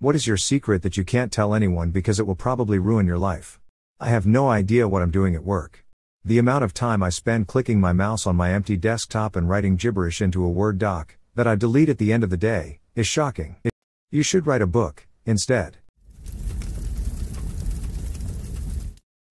What is your secret that you can't tell anyone because it will probably ruin your life? I have no idea what I'm doing at work. The amount of time I spend clicking my mouse on my empty desktop and writing gibberish into a Word doc, that I delete at the end of the day, is shocking. You should write a book, instead.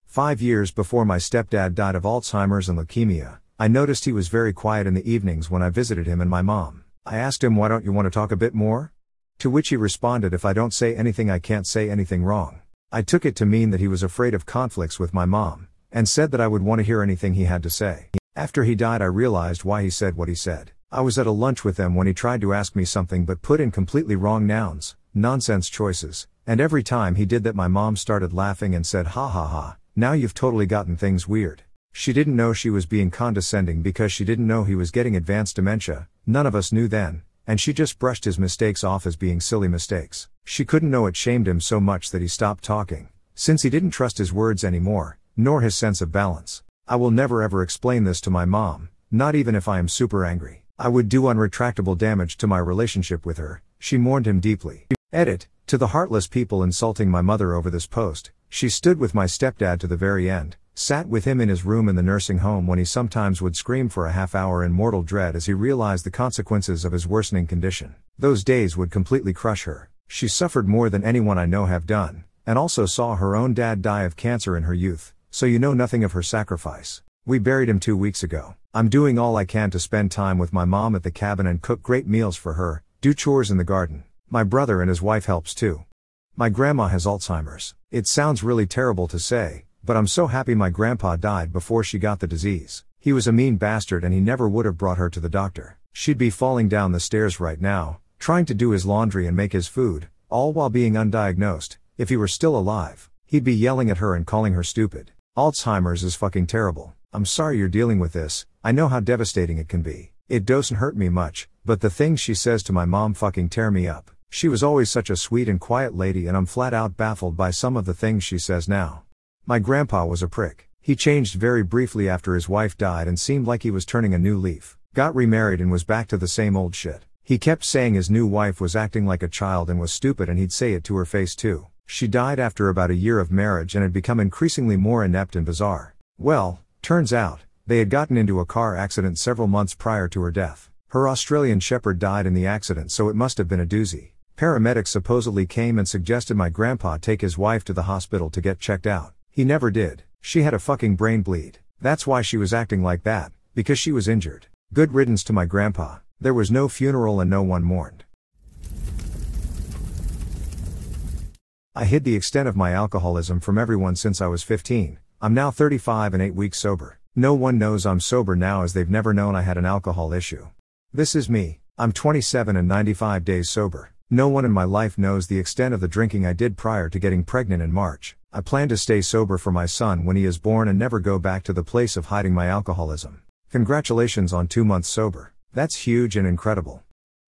Five years before my stepdad died of Alzheimer's and leukemia, I noticed he was very quiet in the evenings when I visited him and my mom. I asked him, Why don't you want to talk a bit more? To which he responded, If I don't say anything, I can't say anything wrong. I took it to mean that he was afraid of conflicts with my mom, and said that I would want to hear anything he had to say. After he died, I realized why he said what he said. I was at a lunch with him when he tried to ask me something but put in completely wrong nouns, nonsense choices, and every time he did that, my mom started laughing and said, Ha ha ha, now you've totally gotten things weird. She didn't know she was being condescending because she didn't know he was getting advanced dementia, none of us knew then, and she just brushed his mistakes off as being silly mistakes. She couldn't know it shamed him so much that he stopped talking, since he didn't trust his words anymore, nor his sense of balance. I will never ever explain this to my mom, not even if I am super angry. I would do unretractable damage to my relationship with her, she mourned him deeply. Edit, to the heartless people insulting my mother over this post, she stood with my stepdad to the very end, Sat with him in his room in the nursing home when he sometimes would scream for a half hour in mortal dread as he realized the consequences of his worsening condition. Those days would completely crush her. She suffered more than anyone I know have done, and also saw her own dad die of cancer in her youth, so you know nothing of her sacrifice. We buried him two weeks ago. I'm doing all I can to spend time with my mom at the cabin and cook great meals for her, do chores in the garden. My brother and his wife helps too. My grandma has Alzheimer's. It sounds really terrible to say, but I'm so happy my grandpa died before she got the disease. He was a mean bastard and he never would have brought her to the doctor. She'd be falling down the stairs right now, trying to do his laundry and make his food, all while being undiagnosed. If he were still alive, he'd be yelling at her and calling her stupid. Alzheimer's is fucking terrible. I'm sorry you're dealing with this, I know how devastating it can be. It doesn't hurt me much, but the things she says to my mom fucking tear me up. She was always such a sweet and quiet lady and I'm flat out baffled by some of the things she says now. My grandpa was a prick. He changed very briefly after his wife died and seemed like he was turning a new leaf. Got remarried and was back to the same old shit. He kept saying his new wife was acting like a child and was stupid and he'd say it to her face too. She died after about a year of marriage and had become increasingly more inept and bizarre. Well, turns out, they had gotten into a car accident several months prior to her death. Her Australian Shepherd died in the accident so it must have been a doozy. Paramedics supposedly came and suggested my grandpa take his wife to the hospital to get checked out. He never did. She had a fucking brain bleed. That's why she was acting like that, because she was injured. Good riddance to my grandpa. There was no funeral and no one mourned. I hid the extent of my alcoholism from everyone since I was 15. I'm now 35 and 8 weeks sober. No one knows I'm sober now as they've never known I had an alcohol issue. This is me. I'm 27 and 95 days sober. No one in my life knows the extent of the drinking I did prior to getting pregnant in March. I plan to stay sober for my son when he is born and never go back to the place of hiding my alcoholism. Congratulations on two months sober. That's huge and incredible.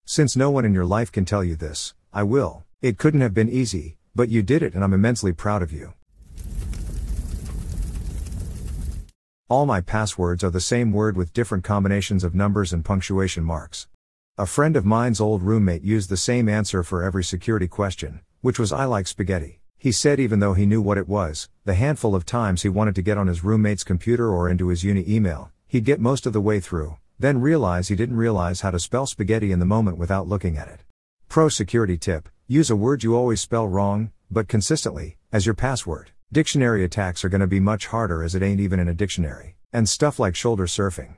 Since no one in your life can tell you this, I will. It couldn't have been easy, but you did it and I'm immensely proud of you. All my passwords are the same word with different combinations of numbers and punctuation marks. A friend of mine's old roommate used the same answer for every security question, which was I like spaghetti. He said even though he knew what it was, the handful of times he wanted to get on his roommate's computer or into his uni email, he'd get most of the way through, then realize he didn't realize how to spell spaghetti in the moment without looking at it. Pro security tip use a word you always spell wrong, but consistently, as your password. Dictionary attacks are gonna be much harder as it ain't even in a dictionary. And stuff like shoulder surfing.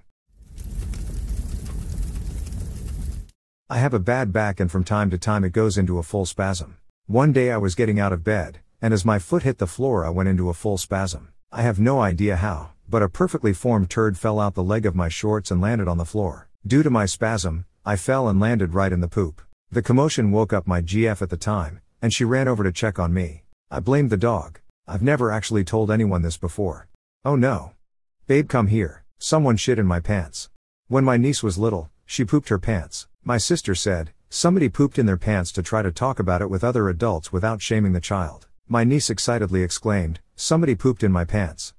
I have a bad back and from time to time it goes into a full spasm. One day I was getting out of bed, and as my foot hit the floor, I went into a full spasm. I have no idea how, but a perfectly formed turd fell out the leg of my shorts and landed on the floor. Due to my spasm, I fell and landed right in the poop. The commotion woke up my GF at the time, and she ran over to check on me. I blamed the dog. I've never actually told anyone this before. Oh no. Babe, come here. Someone shit in my pants. When my niece was little, she pooped her pants. My sister said, Somebody pooped in their pants to try to talk about it with other adults without shaming the child. My niece excitedly exclaimed, Somebody pooped in my pants.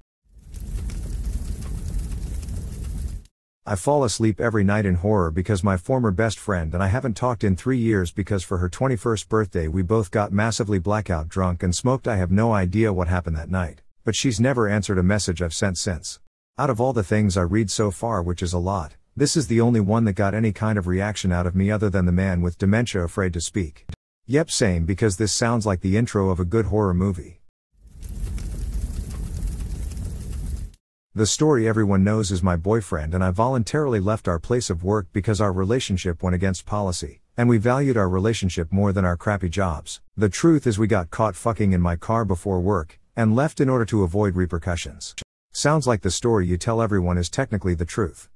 I fall asleep every night in horror because my former best friend and I haven't talked in three years because for her 21st birthday we both got massively blackout drunk and smoked. I have no idea what happened that night, but she's never answered a message I've sent since. Out of all the things I read so far, which is a lot, this is the only one that got any kind of reaction out of me other than the man with dementia afraid to speak. Yep, same because this sounds like the intro of a good horror movie. The story everyone knows is my boyfriend and I voluntarily left our place of work because our relationship went against policy, and we valued our relationship more than our crappy jobs. The truth is we got caught fucking in my car before work, and left in order to avoid repercussions. Sounds like the story you tell everyone is technically the truth.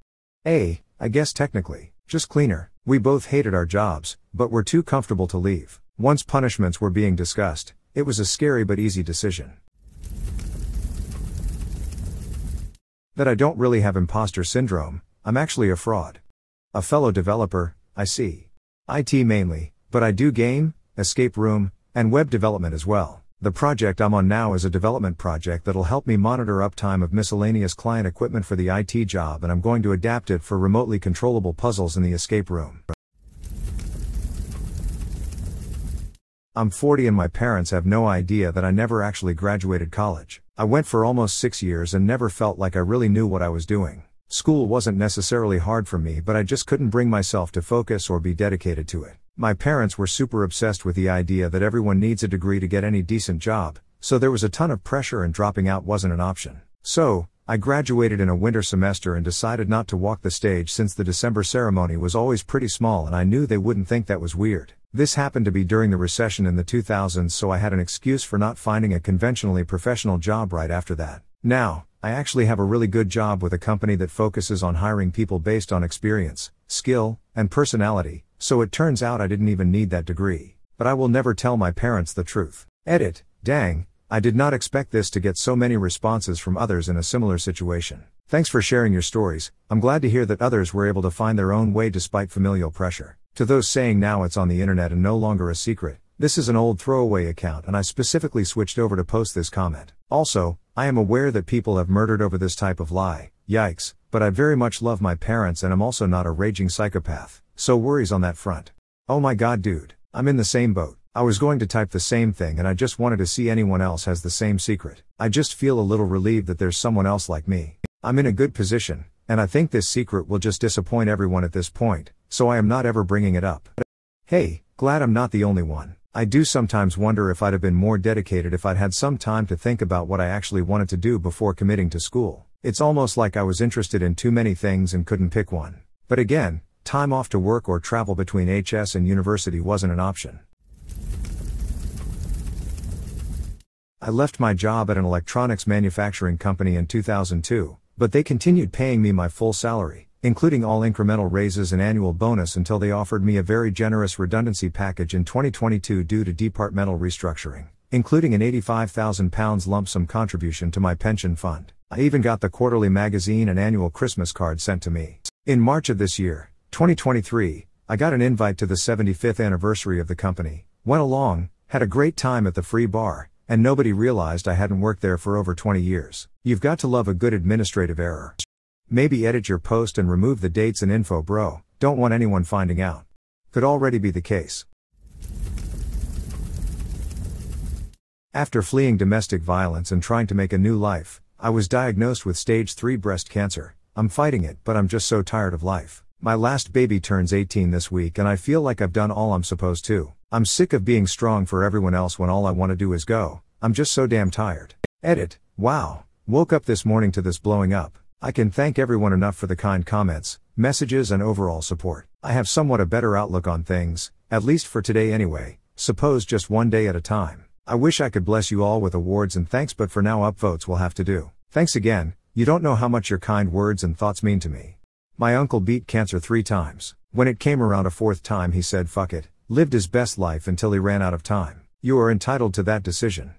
A, I guess technically, just cleaner. We both hated our jobs, but were too comfortable to leave. Once punishments were being discussed, it was a scary but easy decision. That I don't really have imposter syndrome, I'm actually a fraud. A fellow developer, I see. IT mainly, but I do game, escape room, and web development as well. The project I'm on now is a development project that'll help me monitor uptime of miscellaneous client equipment for the IT job and I'm going to adapt it for remotely controllable puzzles in the escape room. I'm 40 and my parents have no idea that I never actually graduated college. I went for almost six years and never felt like I really knew what I was doing. School wasn't necessarily hard for me, but I just couldn't bring myself to focus or be dedicated to it. My parents were super obsessed with the idea that everyone needs a degree to get any decent job, so there was a ton of pressure and dropping out wasn't an option. So, I graduated in a winter semester and decided not to walk the stage since the December ceremony was always pretty small and I knew they wouldn't think that was weird. This happened to be during the recession in the 2000s, so I had an excuse for not finding a conventionally professional job right after that. Now, I actually have a really good job with a company that focuses on hiring people based on experience, skill, and personality, so it turns out I didn't even need that degree. But I will never tell my parents the truth. Edit, dang, I did not expect this to get so many responses from others in a similar situation. Thanks for sharing your stories, I'm glad to hear that others were able to find their own way despite familial pressure. To those saying now it's on the internet and no longer a secret, this is an old throwaway account and I specifically switched over to post this comment. Also, I am aware that people have murdered over this type of lie, yikes, but I very much love my parents and I'm also not a raging psychopath, so worries on that front. Oh my god dude, I'm in the same boat. I was going to type the same thing and I just wanted to see anyone else has the same secret. I just feel a little relieved that there's someone else like me. I'm in a good position, and I think this secret will just disappoint everyone at this point, so I am not ever bringing it up. Hey, glad I'm not the only one. I do sometimes wonder if I'd have been more dedicated if I'd had some time to think about what I actually wanted to do before committing to school. It's almost like I was interested in too many things and couldn't pick one. But again, time off to work or travel between HS and university wasn't an option. I left my job at an electronics manufacturing company in 2002, but they continued paying me my full salary including all incremental raises and annual bonus until they offered me a very generous redundancy package in 2022 due to departmental restructuring, including an £85,000 lump sum contribution to my pension fund. I even got the quarterly magazine and annual Christmas card sent to me. In March of this year, 2023, I got an invite to the 75th anniversary of the company, went along, had a great time at the free bar, and nobody realized I hadn't worked there for over 20 years. You've got to love a good administrative error. Maybe edit your post and remove the dates and info, bro. Don't want anyone finding out. Could already be the case. After fleeing domestic violence and trying to make a new life, I was diagnosed with stage 3 breast cancer. I'm fighting it, but I'm just so tired of life. My last baby turns 18 this week and I feel like I've done all I'm supposed to. I'm sick of being strong for everyone else when all I want to do is go. I'm just so damn tired. Edit. Wow. Woke up this morning to this blowing up. I can thank everyone enough for the kind comments, messages, and overall support. I have somewhat a better outlook on things, at least for today anyway, suppose just one day at a time. I wish I could bless you all with awards and thanks, but for now, upvotes will have to do. Thanks again, you don't know how much your kind words and thoughts mean to me. My uncle beat cancer three times. When it came around a fourth time, he said, fuck it, lived his best life until he ran out of time. You are entitled to that decision.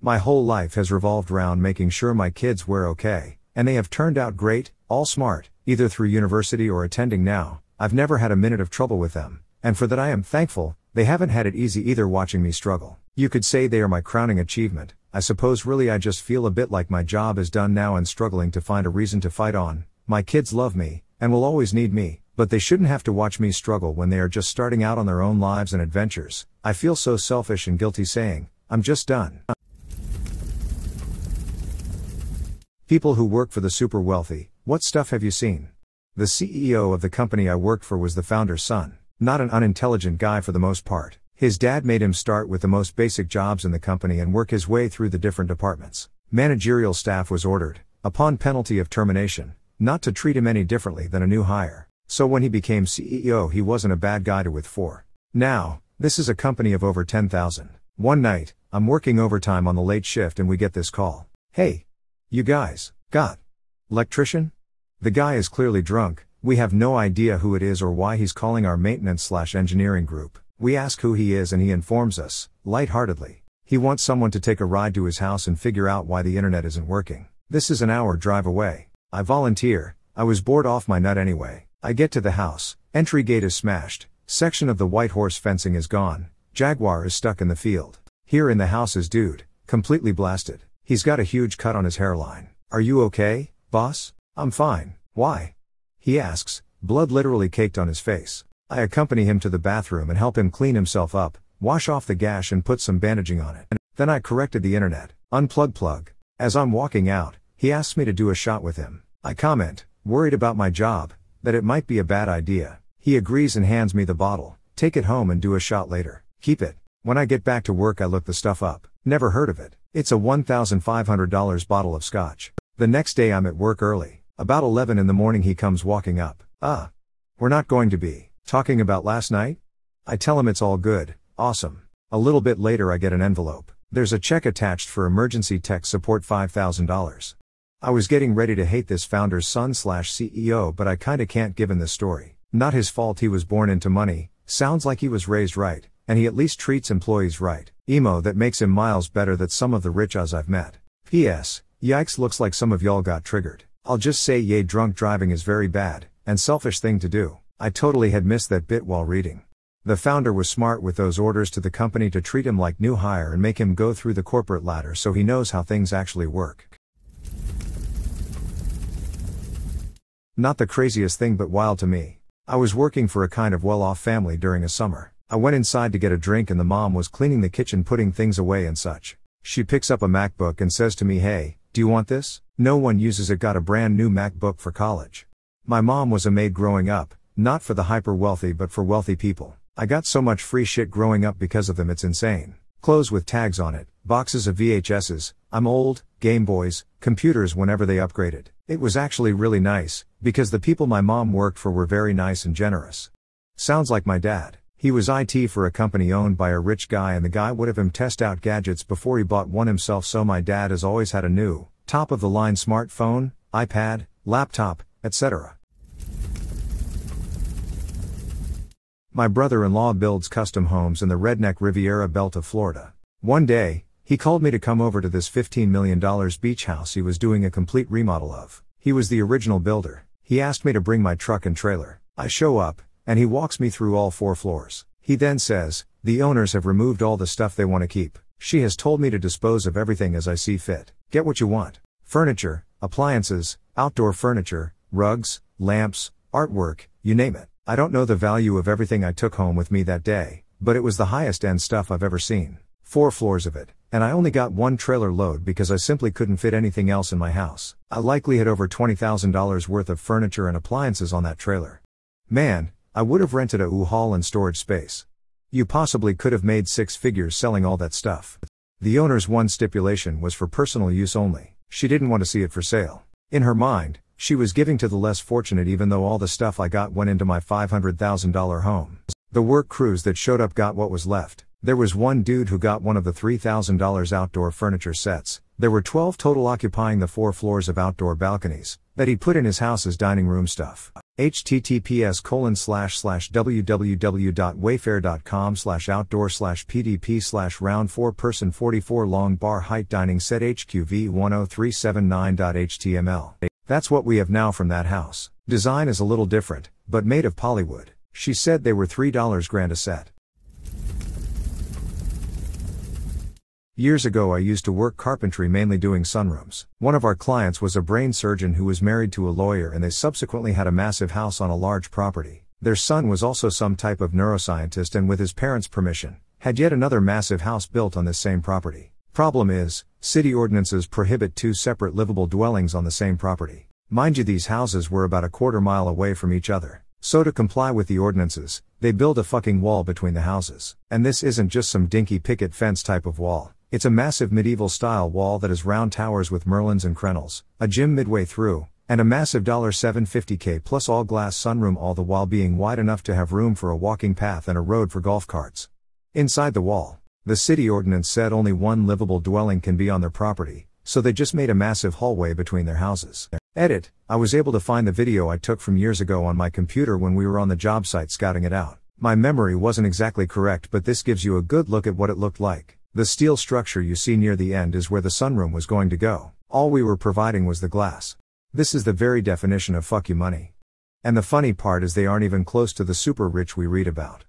My whole life has revolved around making sure my kids were okay, and they have turned out great, all smart, either through university or attending now. I've never had a minute of trouble with them, and for that I am thankful, they haven't had it easy either watching me struggle. You could say they are my crowning achievement. I suppose really I just feel a bit like my job is done now and struggling to find a reason to fight on. My kids love me, and will always need me, but they shouldn't have to watch me struggle when they are just starting out on their own lives and adventures. I feel so selfish and guilty saying, I'm just done. People who work for the super wealthy, what stuff have you seen? The CEO of the company I worked for was the founder's son, not an unintelligent guy for the most part. His dad made him start with the most basic jobs in the company and work his way through the different departments. Managerial staff was ordered, upon penalty of termination, not to treat him any differently than a new hire. So when he became CEO, he wasn't a bad guy to with for. Now, this is a company of over 10,000. One night, I'm working overtime on the late shift and we get this call. Hey, you guys, got electrician? The guy is clearly drunk, we have no idea who it is or why he's calling our maintenance slash engineering group. We ask who he is and he informs us, lightheartedly. He wants someone to take a ride to his house and figure out why the internet isn't working. This is an hour drive away. I volunteer, I was bored off my nut anyway. I get to the house, entry gate is smashed, section of the white horse fencing is gone, Jaguar is stuck in the field. Here in the house is dude, completely blasted. He's got a huge cut on his hairline. Are you okay, boss? I'm fine. Why? He asks, blood literally caked on his face. I accompany him to the bathroom and help him clean himself up, wash off the gash and put some bandaging on it. Then I corrected the internet. Unplug plug. As I'm walking out, he asks me to do a shot with him. I comment, worried about my job, that it might be a bad idea. He agrees and hands me the bottle. Take it home and do a shot later. Keep it. When I get back to work, I look the stuff up. Never heard of it. It's a $1,500 bottle of scotch. The next day I'm at work early. About 11 in the morning he comes walking up. Ah. We're not going to be talking about last night? I tell him it's all good, awesome. A little bit later I get an envelope. There's a check attached for emergency tech support $5,000. I was getting ready to hate this founder's son slash CEO but I kinda can't given this story. Not his fault he was born into money, sounds like he was raised right, and he at least treats employees right. Emo that makes him miles better than some of the rich as I've met. P.S. Yikes looks like some of y'all got triggered. I'll just say yay drunk driving is very bad, and selfish thing to do. I totally had missed that bit while reading. The founder was smart with those orders to the company to treat him like new hire and make him go through the corporate ladder so he knows how things actually work. Not the craziest thing but wild to me. I was working for a kind of well off family during a summer. I went inside to get a drink and the mom was cleaning the kitchen putting things away and such. She picks up a MacBook and says to me, Hey, do you want this? No one uses it, got a brand new MacBook for college. My mom was a maid growing up, not for the hyper wealthy but for wealthy people. I got so much free shit growing up because of them, it's insane. Clothes with tags on it, boxes of VHSs, I'm old, Game Boys, computers whenever they upgraded. It was actually really nice, because the people my mom worked for were very nice and generous. Sounds like my dad. He was IT for a company owned by a rich guy and the guy would have him test out gadgets before he bought one himself so my dad has always had a new, top of the line smartphone, iPad, laptop, etc. My brother-in-law builds custom homes in the redneck Riviera belt of Florida. One day, he called me to come over to this $15 million beach house he was doing a complete remodel of. He was the original builder. He asked me to bring my truck and trailer. I show up, and he walks me through all four floors. He then says, The owners have removed all the stuff they want to keep. She has told me to dispose of everything as I see fit. Get what you want. Furniture, appliances, outdoor furniture, rugs, lamps, artwork, you name it. I don't know the value of everything I took home with me that day, but it was the highest end stuff I've ever seen. Four floors of it, and I only got one trailer load because I simply couldn't fit anything else in my house. I likely had over $20,000 worth of furniture and appliances on that trailer. Man, I would have rented a U-Haul and storage space. You possibly could have made six figures selling all that stuff. The owner's one stipulation was for personal use only. She didn't want to see it for sale. In her mind, she was giving to the less fortunate even though all the stuff I got went into my $500,000 home. The work crews that showed up got what was left. There was one dude who got one of the $3,000 outdoor furniture sets. There were 12 total occupying the four floors of outdoor balconies that he put in his house as dining room stuff https colon slash slash www.wayfair.com slash outdoor slash pdp slash round 4 person 44 long bar height dining set hqv 10379.html. That's what we have now from that house. Design is a little different, but made of polywood. She said they were $3 grand a set. Years ago, I used to work carpentry mainly doing sunrooms. One of our clients was a brain surgeon who was married to a lawyer and they subsequently had a massive house on a large property. Their son was also some type of neuroscientist and with his parents' permission, had yet another massive house built on this same property. Problem is, city ordinances prohibit two separate livable dwellings on the same property. Mind you, these houses were about a quarter mile away from each other. So to comply with the ordinances, they build a fucking wall between the houses. And this isn't just some dinky picket fence type of wall. It's a massive medieval style wall that has round towers with merlons and crenels, a gym midway through, and a massive $750k plus all glass sunroom all the while being wide enough to have room for a walking path and a road for golf carts. Inside the wall, the city ordinance said only one livable dwelling can be on their property, so they just made a massive hallway between their houses. Edit, I was able to find the video I took from years ago on my computer when we were on the job site scouting it out. My memory wasn't exactly correct, but this gives you a good look at what it looked like. The steel structure you see near the end is where the sunroom was going to go. All we were providing was the glass. This is the very definition of fuck you money. And the funny part is they aren't even close to the super rich we read about.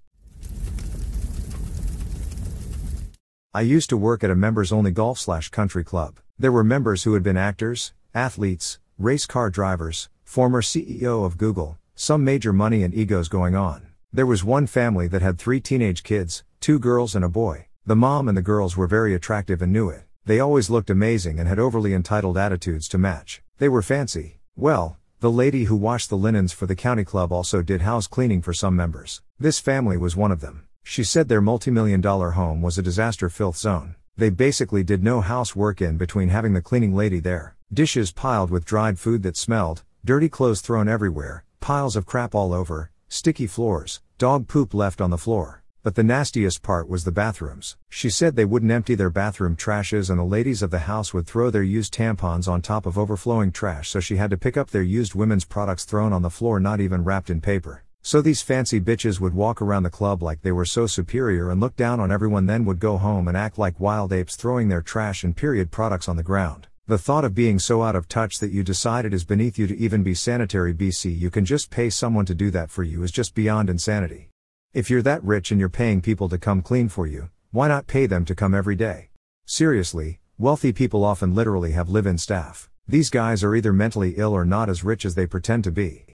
I used to work at a members only golf slash country club. There were members who had been actors, athletes, race car drivers, former CEO of Google, some major money and egos going on. There was one family that had three teenage kids, two girls and a boy. The mom and the girls were very attractive and knew it. They always looked amazing and had overly entitled attitudes to match. They were fancy. Well, the lady who washed the linens for the county club also did house cleaning for some members. This family was one of them. She said their multi-million dollar home was a disaster filth zone. They basically did no housework in between having the cleaning lady there. Dishes piled with dried food that smelled, dirty clothes thrown everywhere, piles of crap all over, sticky floors, dog poop left on the floor. But the nastiest part was the bathrooms. She said they wouldn't empty their bathroom trashes and the ladies of the house would throw their used tampons on top of overflowing trash so she had to pick up their used women's products thrown on the floor not even wrapped in paper. So these fancy bitches would walk around the club like they were so superior and look down on everyone then would go home and act like wild apes throwing their trash and period products on the ground. The thought of being so out of touch that you decide it is beneath you to even be sanitary BC you can just pay someone to do that for you is just beyond insanity. If you're that rich and you're paying people to come clean for you, why not pay them to come every day? Seriously, wealthy people often literally have live in staff. These guys are either mentally ill or not as rich as they pretend to be.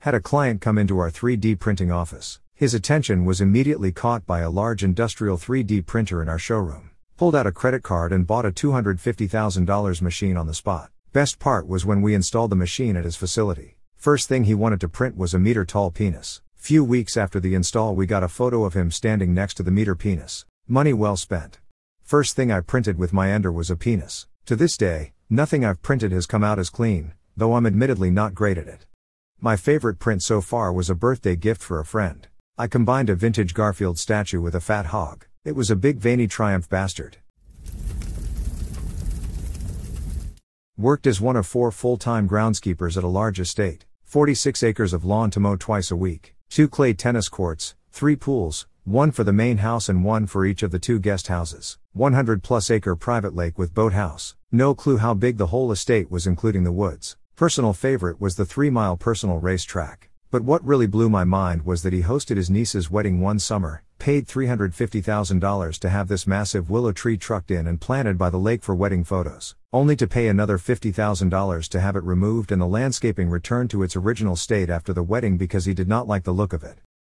Had a client come into our 3D printing office. His attention was immediately caught by a large industrial 3D printer in our showroom. Pulled out a credit card and bought a $250,000 machine on the spot. Best part was when we installed the machine at his facility. First thing he wanted to print was a meter tall penis. Few weeks after the install, we got a photo of him standing next to the meter penis. Money well spent. First thing I printed with my ender was a penis. To this day, nothing I've printed has come out as clean, though I'm admittedly not great at it. My favorite print so far was a birthday gift for a friend. I combined a vintage Garfield statue with a fat hog. It was a big veiny triumph bastard. Worked as one of four full-time groundskeepers at a large estate. 46 acres of lawn to mow twice a week, two clay tennis courts, three pools, one for the main house and one for each of the two guest houses, 100 plus acre private lake with boathouse. No clue how big the whole estate was including the woods. Personal favorite was the 3 mile personal racetrack. But what really blew my mind was that he hosted his niece's wedding one summer, paid $350,000 to have this massive willow tree trucked in and planted by the lake for wedding photos, only to pay another $50,000 to have it removed and the landscaping returned to its original state after the wedding because he did not like the look of it.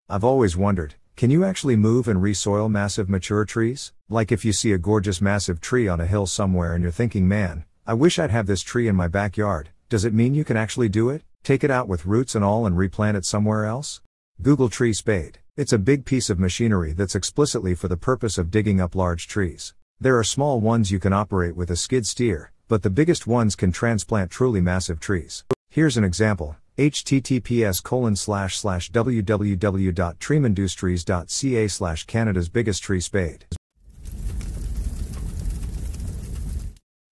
I've always wondered, can you actually move and resoil massive mature trees? Like if you see a gorgeous massive tree on a hill somewhere and you're thinking, man, I wish I'd have this tree in my backyard, does it mean you can actually do it? Take it out with roots and all and replant it somewhere else? Google Tree Spade. It's a big piece of machinery that's explicitly for the purpose of digging up large trees. There are small ones you can operate with a skid steer, but the biggest ones can transplant truly massive trees. Here's an example https colon slash slash www.treeindustries.ca slash Canada's biggest tree spade.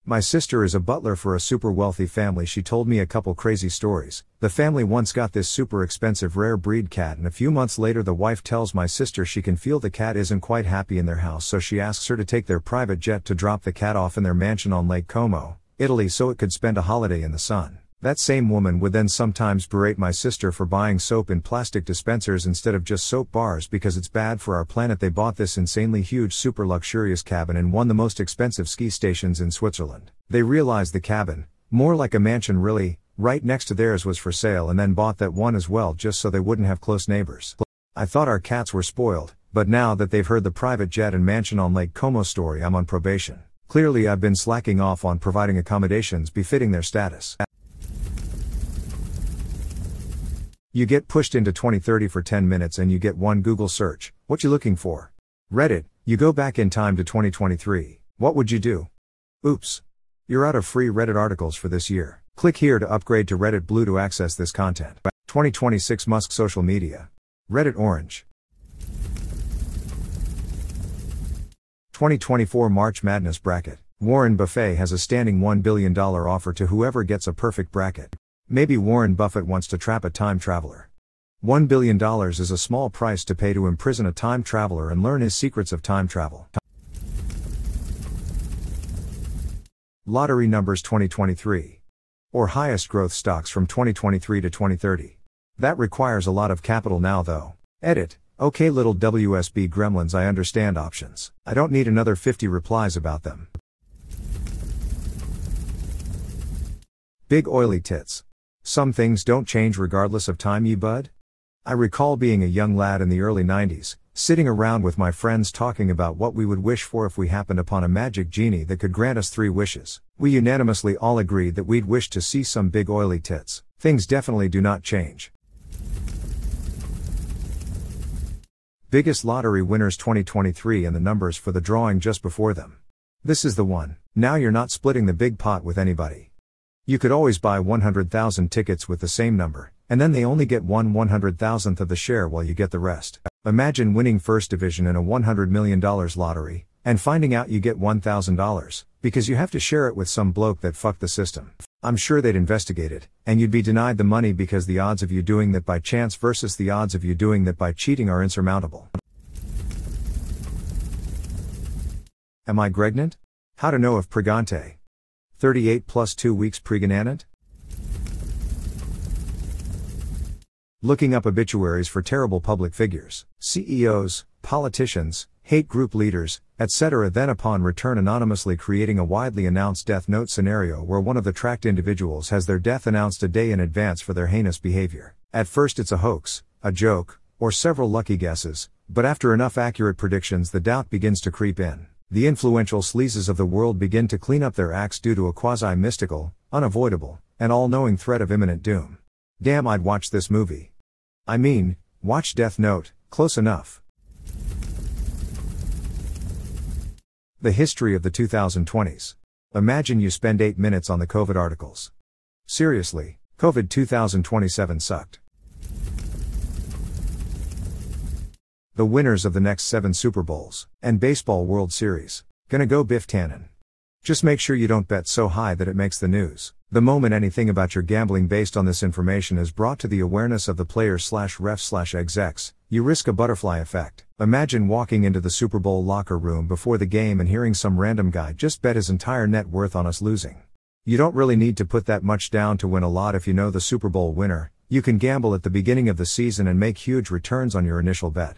My sister is a butler for a super wealthy family. She told me a couple crazy stories. The family once got this super expensive rare breed cat, and a few months later, the wife tells my sister she can feel the cat isn't quite happy in their house, so she asks her to take their private jet to drop the cat off in their mansion on Lake Como, Italy, so it could spend a holiday in the sun. That same woman would then sometimes berate my sister for buying soap in plastic dispensers instead of just soap bars because it's bad for our planet. They bought this insanely huge, super luxurious cabin in one of the most expensive ski stations in Switzerland. They realized the cabin, more like a mansion really, right next to theirs was for sale and then bought that one as well just so they wouldn't have close neighbors. I thought our cats were spoiled, but now that they've heard the private jet and mansion on Lake Como story, I'm on probation. Clearly, I've been slacking off on providing accommodations befitting their status. You get pushed into 2030 for 10 minutes and you get one Google search. What you looking for? Reddit. You go back in time to 2023. What would you do? Oops. You're out of free Reddit articles for this year. Click here to upgrade to Reddit Blue to access this content. 2026 Musk social media. Reddit Orange. 2024 March Madness Bracket. Warren Buffett has a standing $1 billion offer to whoever gets a perfect bracket. Maybe Warren Buffett wants to trap a time traveler. $1 billion is a small price to pay to imprison a time traveler and learn his secrets of time travel. Lottery numbers 2023. Or highest growth stocks from 2023 to 2030. That requires a lot of capital now though. Edit. Okay, little WSB gremlins, I understand options. I don't need another 50 replies about them. Big oily tits. Some things don't change regardless of time, ye bud? I recall being a young lad in the early 90s, sitting around with my friends talking about what we would wish for if we happened upon a magic genie that could grant us three wishes. We unanimously all agreed that we'd wish to see some big oily tits. Things definitely do not change. Biggest lottery winners 2023 and the numbers for the drawing just before them. This is the one. Now you're not splitting the big pot with anybody. You could always buy 100,000 tickets with the same number, and then they only get one 100,000th of the share while you get the rest. Imagine winning first division in a $100 million lottery, and finding out you get $1,000, because you have to share it with some bloke that fucked the system. I'm sure they'd investigate it, and you'd be denied the money because the odds of you doing that by chance versus the odds of you doing that by cheating are insurmountable. Am I pregnant? How to know if pregante. 38 plus 2 weeks pregnant? Looking up obituaries for terrible public figures, CEOs, politicians, hate group leaders, etc. Then upon return anonymously creating a widely announced death note scenario where one of the tracked individuals has their death announced a day in advance for their heinous behavior. At first it's a hoax, a joke, or several lucky guesses, but after enough accurate predictions the doubt begins to creep in the influential sleazes of the world begin to clean up their acts due to a quasi mystical, unavoidable, and all knowing threat of imminent doom. Damn, I'd watch this movie. I mean, watch Death Note, close enough. The history of the 2020s. Imagine you spend 8 minutes on the COVID articles. Seriously, COVID 2027 sucked. The winners of the next seven Super Bowls and Baseball World Series. Gonna go Biff Tannen. Just make sure you don't bet so high that it makes the news. The moment anything about your gambling based on this information is brought to the awareness of the players slash refs slash execs, you risk a butterfly effect. Imagine walking into the Super Bowl locker room before the game and hearing some random guy just bet his entire net worth on us losing. You don't really need to put that much down to win a lot if you know the Super Bowl winner. You can gamble at the beginning of the season and make huge returns on your initial bet.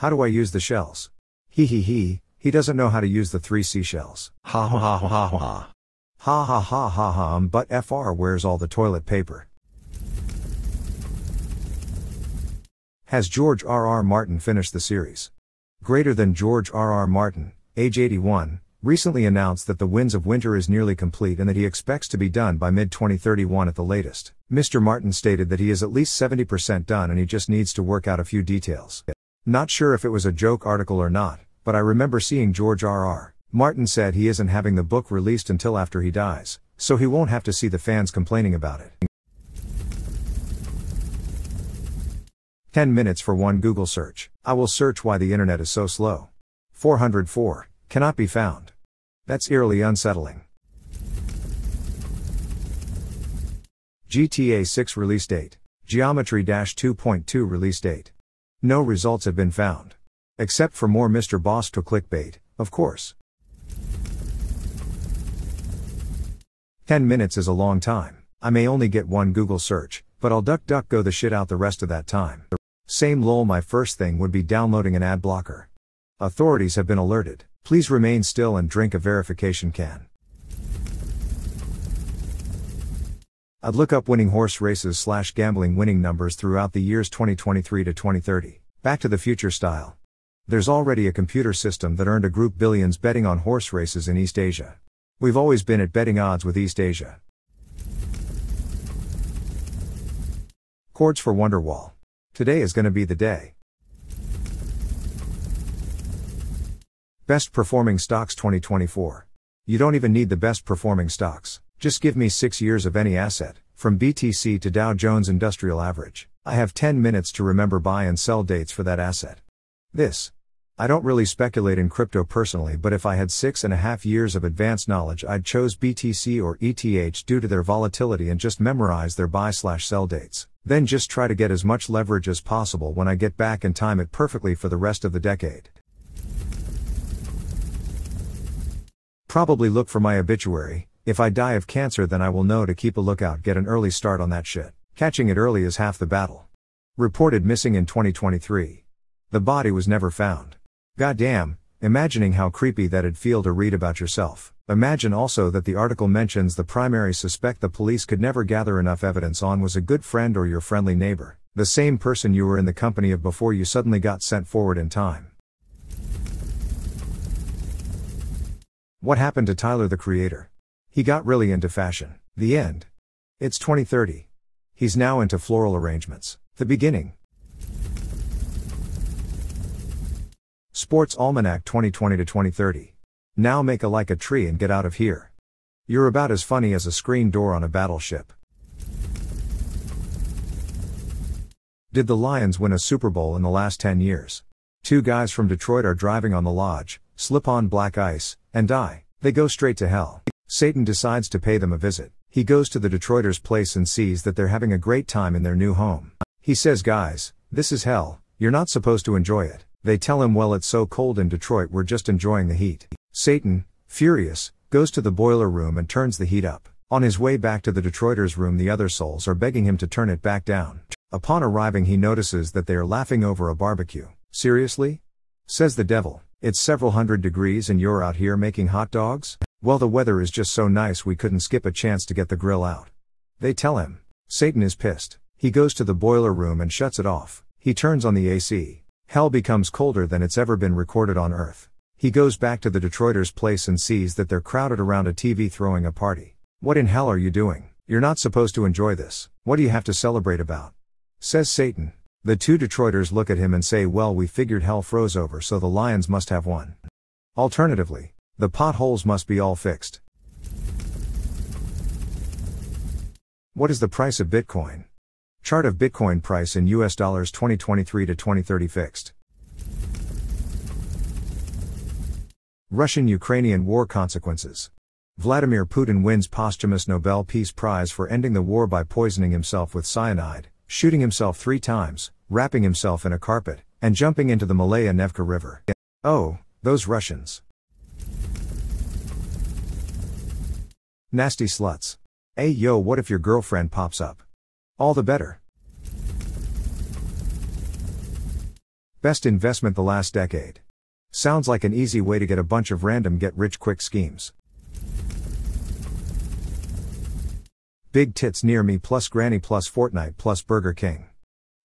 How do I use the shells? He he he, he doesn't know how to use the three seashells. Ha ha ha ha ha ha. Ha ha ha ha ha um but FR where's all the toilet paper? Has George R. R. Martin finished the series? Greater than George R. R. Martin, age 81, recently announced that The Winds of Winter is nearly complete and that he expects to be done by mid 2031 at the latest. Mr. Martin stated that he is at least 70% done and he just needs to work out a few details. Not sure if it was a joke article or not, but I remember seeing George R.R. Martin said he isn't having the book released until after he dies, so he won't have to see the fans complaining about it. 10 minutes for one Google search. I will search why the internet is so slow. 404. Cannot be found. That's eerily unsettling. GTA 6 release date. Geometry 2.2 release date. No results have been found. Except for more Mr. Boss to clickbait, of course. 10 minutes is a long time. I may only get one Google search, but I'll duck duck go the shit out the rest of that time. Same lol my first thing would be downloading an ad blocker. Authorities have been alerted. Please remain still and drink a verification can. I'd look up winning horse races slash gambling winning numbers throughout the years 2023 to 2030. Back to the future style. There's already a computer system that earned a group billions betting on horse races in East Asia. We've always been at betting odds with East Asia. Chords for Wonderwall. Today is gonna be the day. Best Performing Stocks 2024. You don't even need the best performing stocks. Just give me 6 years of any asset, from BTC to Dow Jones Industrial Average. I have 10 minutes to remember buy and sell dates for that asset. This. I don't really speculate in crypto personally, but if I had six and a half years of advanced knowledge, I'd chose BTC or ETH due to their volatility and just memorize their buy slash sell dates. Then just try to get as much leverage as possible when I get back and time it perfectly for the rest of the decade. Probably look for my obituary, if I die of cancer, then I will know to keep a lookout, get an early start on that shit. Catching it early is half the battle. Reported missing in 2023. The body was never found. Goddamn, imagining how creepy that'd feel to read about yourself. Imagine also that the article mentions the primary suspect the police could never gather enough evidence on was a good friend or your friendly neighbor, the same person you were in the company of before you suddenly got sent forward in time. What happened to Tyler the Creator? He got really into fashion. The end. It's 2030. He's now into floral arrangements. The beginning. Sports Almanac 2020 to 2030. Now make a like a tree and get out of here. You're about as funny as a screen door on a battleship. Did the Lions win a Super Bowl in the last 10 years? Two guys from Detroit are driving on the lodge, slip on black ice, and die. They go straight to hell. Satan decides to pay them a visit. He goes to the Detroiters' place and sees that they're having a great time in their new home. He says, Guys, this is hell, you're not supposed to enjoy it. They tell him, Well, it's so cold in Detroit, we're just enjoying the heat. Satan, furious, goes to the boiler room and turns the heat up. On his way back to the Detroiters' room, the other souls are begging him to turn it back down. Upon arriving, he notices that they are laughing over a barbecue. Seriously? Says the devil. It's several hundred degrees and you're out here making hot dogs? Well, the weather is just so nice we couldn't skip a chance to get the grill out. They tell him. Satan is pissed. He goes to the boiler room and shuts it off. He turns on the AC. Hell becomes colder than it's ever been recorded on Earth. He goes back to the Detroiters' place and sees that they're crowded around a TV throwing a party. What in hell are you doing? You're not supposed to enjoy this. What do you have to celebrate about? Says Satan. The two Detroiters look at him and say, Well, we figured hell froze over, so the Lions must have won. Alternatively, the potholes must be all fixed. What is the price of Bitcoin? Chart of Bitcoin price in US dollars 2023 to 2030 fixed. Russian Ukrainian war consequences. Vladimir Putin wins posthumous Nobel Peace Prize for ending the war by poisoning himself with cyanide, shooting himself three times, wrapping himself in a carpet, and jumping into the Malaya Nevka River. Oh, those Russians. Nasty sluts. Hey yo, what if your girlfriend pops up? All the better. Best investment the last decade. Sounds like an easy way to get a bunch of random get rich quick schemes. Big tits near me plus granny plus Fortnite plus Burger King.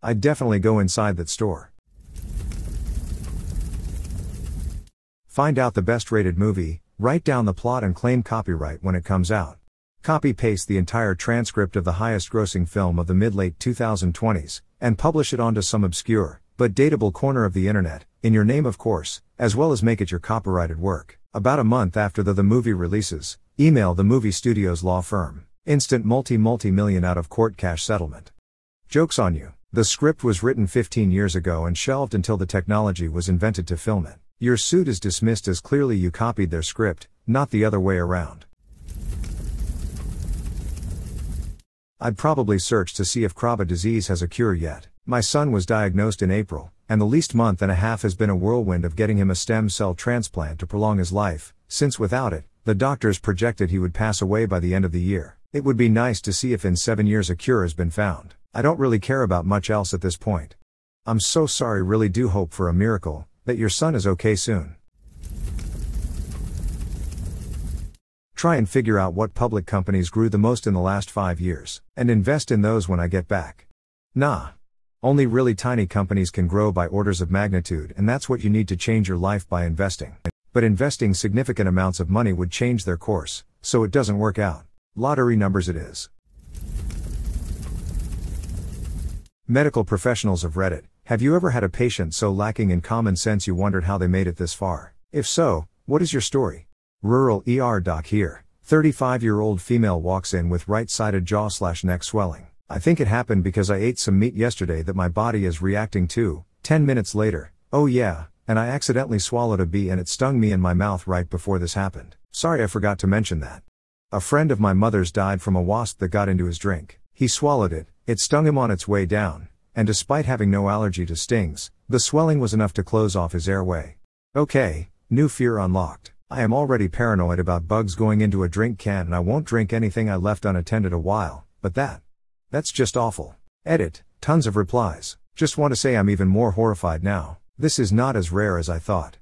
I'd definitely go inside that store. Find out the best rated movie, Write down the plot and claim copyright when it comes out. Copy paste the entire transcript of the highest grossing film of the mid late 2020s, and publish it onto some obscure, but dateable corner of the internet, in your name of course, as well as make it your copyrighted work. About a month after the, the movie releases, email the movie studio's law firm. Instant multi multi million out of court cash settlement. Joke's on you. The script was written 15 years ago and shelved until the technology was invented to film it. Your suit is dismissed as clearly you copied their script, not the other way around. I'd probably search to see if Krabbe disease has a cure yet. My son was diagnosed in April, and the least month and a half has been a whirlwind of getting him a stem cell transplant to prolong his life, since without it, The doctors projected he would pass away by the end of the year. It would be nice to see if in seven years a cure has been found. I don't really care about much else at this point. I'm so sorry, really do hope for a miracle, that your son is okay soon. Try and figure out what public companies grew the most in the last five years, and invest in those when I get back. Nah. Only really tiny companies can grow by orders of magnitude, and that's what you need to change your life by investing. But investing significant amounts of money would change their course, so it doesn't work out. Lottery numbers it is. Medical professionals of Reddit, have you ever had a patient so lacking in common sense you wondered how they made it this far? If so, what is your story? Rural ER doc here. 35 year old female walks in with right sided jaw slash neck swelling. I think it happened because I ate some meat yesterday that my body is reacting to. 10 minutes later, oh yeah, and I accidentally swallowed a bee and it stung me in my mouth right before this happened. Sorry I forgot to mention that. A friend of my mother's died from a wasp that got into his drink. He swallowed it, it stung him on its way down, and despite having no allergy to stings, the swelling was enough to close off his airway. Okay, new fear unlocked. I am already paranoid about bugs going into a drink can and I won't drink anything I left unattended a while, but that. That's just awful. Edit, tons of replies. Just want to say I'm even more horrified now. This is not as rare as I thought.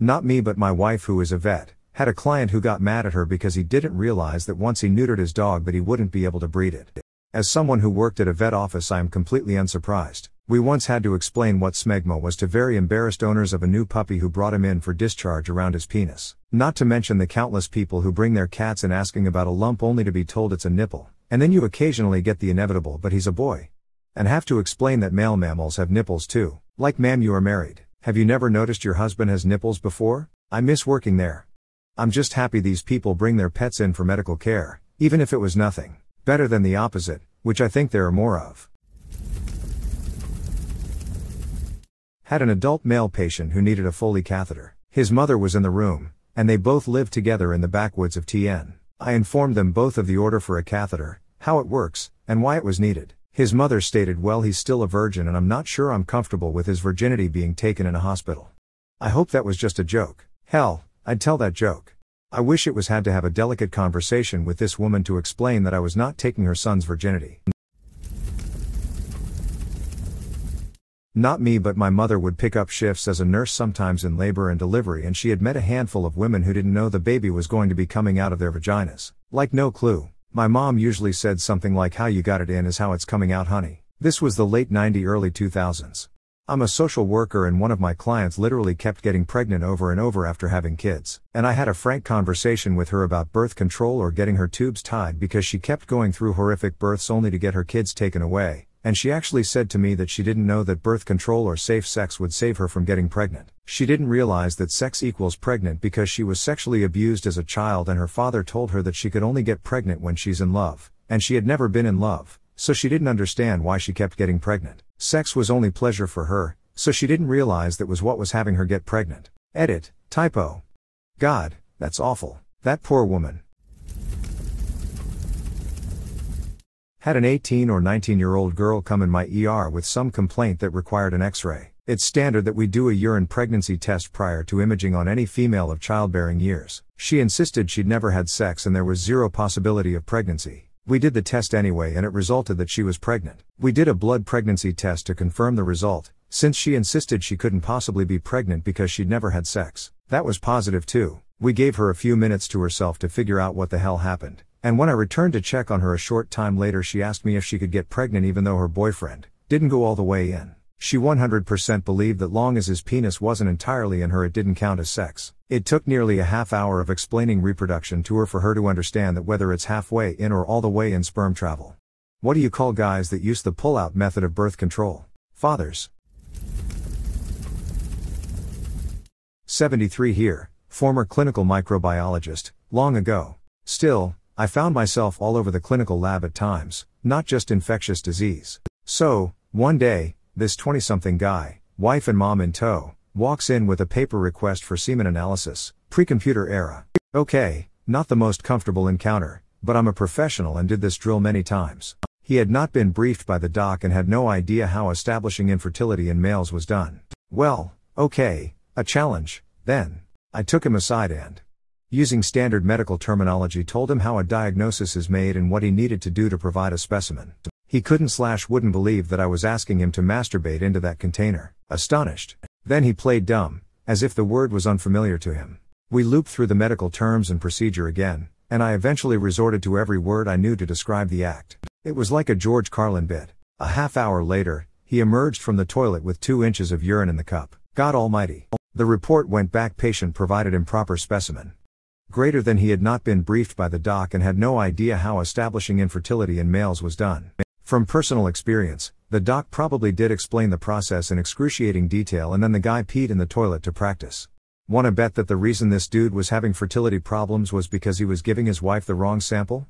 Not me, but my wife, who is a vet, had a client who got mad at her because he didn't realize that once he neutered his dog that he wouldn't be able to breed it. As someone who worked at a vet office, I am completely unsurprised. We once had to explain what smegma was to very embarrassed owners of a new puppy who brought him in for discharge around his penis. Not to mention the countless people who bring their cats in asking about a lump only to be told it's a nipple. And then you occasionally get the inevitable, but he's a boy. And have to explain that male mammals have nipples too. Like, ma'am, you are married. Have you never noticed your husband has nipples before? I miss working there. I'm just happy these people bring their pets in for medical care, even if it was nothing. Better than the opposite, which I think there are more of. Had an adult male patient who needed a Foley catheter. His mother was in the room, and they both lived together in the backwoods of TN. I informed them both of the order for a catheter, how it works, and why it was needed. His mother stated, Well, he's still a virgin, and I'm not sure I'm comfortable with his virginity being taken in a hospital. I hope that was just a joke. Hell, I'd tell that joke. I wish it was had to have a delicate conversation with this woman to explain that I was not taking her son's virginity. Not me, but my mother would pick up shifts as a nurse sometimes in labor and delivery, and she had met a handful of women who didn't know the baby was going to be coming out of their vaginas. Like, no clue. My mom usually said something like, How you got it in is how it's coming out, honey. This was the late 90 early 2000s. I'm a social worker and one of my clients literally kept getting pregnant over and over after having kids. And I had a frank conversation with her about birth control or getting her tubes tied because she kept going through horrific births only to get her kids taken away and she actually said to me that she didn't know that birth control or safe sex would save her from getting pregnant. She didn't realize that sex equals pregnant because she was sexually abused as a child and her father told her that she could only get pregnant when she's in love, and she had never been in love, so she didn't understand why she kept getting pregnant. Sex was only pleasure for her, so she didn't realize that was what was having her get pregnant. Edit, typo. God, that's awful. That poor woman. Had an 18 or 19 year old girl come in my ER with some complaint that required an x ray. It's standard that we do a urine pregnancy test prior to imaging on any female of childbearing years. She insisted she'd never had sex and there was zero possibility of pregnancy. We did the test anyway and it resulted that she was pregnant. We did a blood pregnancy test to confirm the result, since she insisted she couldn't possibly be pregnant because she'd never had sex. That was positive too. We gave her a few minutes to herself to figure out what the hell happened. And when I returned to check on her a short time later, she asked me if she could get pregnant even though her boyfriend didn't go all the way in. She 100% believed that long as his penis wasn't entirely in her, it didn't count as sex. It took nearly a half hour of explaining reproduction to her for her to understand that whether it's halfway in or all the way in sperm travel. What do you call guys that use the pull out method of birth control? Fathers. 73 here, former clinical microbiologist, long ago. Still, I found myself all over the clinical lab at times, not just infectious disease. So, one day, this 20 something guy, wife and mom in tow, walks in with a paper request for semen analysis, pre computer era. Okay, not the most comfortable encounter, but I'm a professional and did this drill many times. He had not been briefed by the doc and had no idea how establishing infertility in males was done. Well, okay, a challenge, Then, I took him aside and, using standard medical terminology, told him how a diagnosis is made and what he needed to do to provide a specimen. He couldn't slash wouldn't believe that I was asking him to masturbate into that container, astonished. Then he played dumb, as if the word was unfamiliar to him. We looped through the medical terms and procedure again, and I eventually resorted to every word I knew to describe the act. It was like a George Carlin bit. A half hour later, he emerged from the toilet with two inches of urine in the cup. God Almighty. The report went back patient provided improper specimen. Greater than he had not been briefed by the doc and had no idea how establishing infertility in males was done. From personal experience, the doc probably did explain the process in excruciating detail and then the guy peed in the toilet to practice. Wanna bet that the reason this dude was having fertility problems was because he was giving his wife the wrong sample?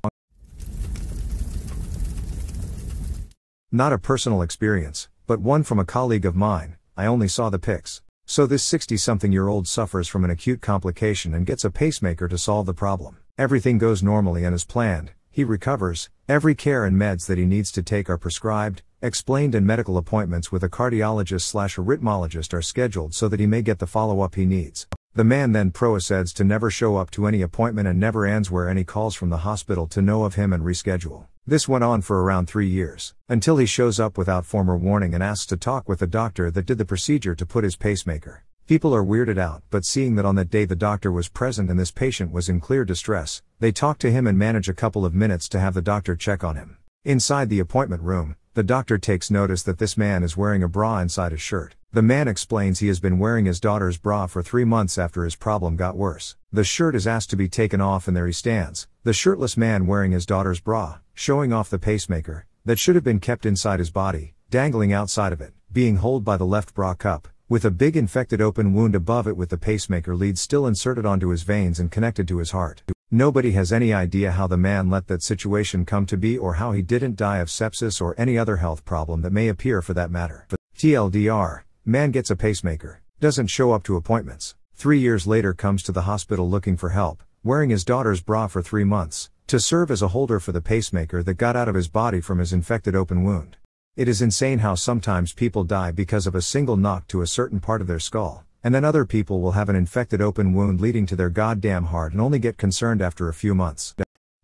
Not a personal experience, but one from a colleague of mine, I only saw the pics. So this 60 something year old suffers from an acute complication and gets a pacemaker to solve the problem. Everything goes normally and as planned, he recovers, every care and meds that he needs to take are prescribed, explained and medical appointments with a cardiologist slash arrhythmologist are scheduled so that he may get the follow-up he needs. The man then proceeds to never show up to any appointment and never answer any calls from the hospital to know of him and reschedule. This went on for around three years, until he shows up without former warning and asks to talk with the doctor that did the procedure to put his pacemaker. People are weirded out, but seeing that on that day the doctor was present and this patient was in clear distress, they talk to him and manage a couple of minutes to have the doctor check on him. Inside the appointment room, the doctor takes notice that this man is wearing a bra inside his shirt. The man explains he has been wearing his daughter's bra for three months after his problem got worse. The shirt is asked to be taken off and there he stands, the shirtless man wearing his daughter's bra, showing off the pacemaker, that should have been kept inside his body, dangling outside of it, being held by the left bra cup, with a big infected open wound above it with the pacemaker lead still inserted onto his veins and connected to his heart. Nobody has any idea how the man let that situation come to be or how he didn't die of sepsis or any other health problem that may appear for that matter. TLDR, man gets a pacemaker, doesn't show up to appointments. Three years later comes to the hospital looking for help, wearing his daughter's bra for three months, to serve as a holder for the pacemaker that got out of his body from his infected open wound. It is insane how sometimes people die because of a single knock to a certain part of their skull, and then other people will have an infected open wound leading to their goddamn heart and only get concerned after a few months.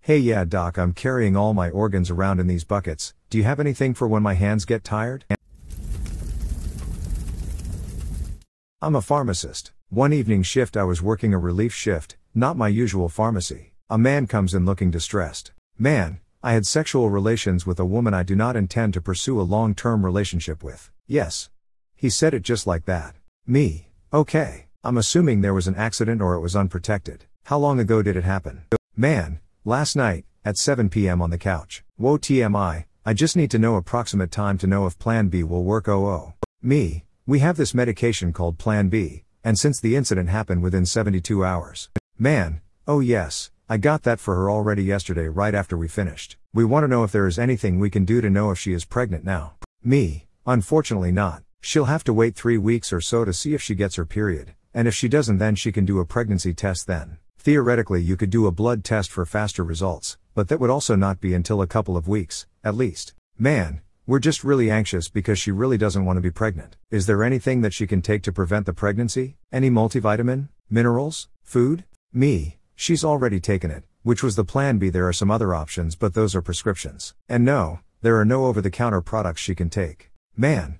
Hey yeah doc I'm carrying all my organs around in these buckets, do you have anything for when my hands get tired? I'm a pharmacist. One evening shift I was working a relief shift, not my usual pharmacy. A man comes in looking distressed. Man, I had sexual relations with a woman I do not intend to pursue a long term relationship with. Yes. He said it just like that. Me. Okay. I'm assuming there was an accident or it was unprotected. How long ago did it happen? Man. Last night, at 7 pm on the couch. Whoa TMI, I just need to know approximate time to know if Plan B will work. Oh oh. Me. We have this medication called Plan B, and since the incident happened within 72 hours. Man. Oh yes. I got that for her already yesterday right after we finished. We want to know if there is anything we can do to know if she is pregnant now. Me, unfortunately not. She'll have to wait three weeks or so to see if she gets her period, and if she doesn't then she can do a pregnancy test then. Theoretically you could do a blood test for faster results, but that would also not be until a couple of weeks, at least. Man, we're just really anxious because she really doesn't want to be pregnant. Is there anything that she can take to prevent the pregnancy? Any multivitamin? Minerals? Food? Me, She's already taken it, which was the plan B. There are some other options, but those are prescriptions. And no, there are no over the counter products she can take. Man,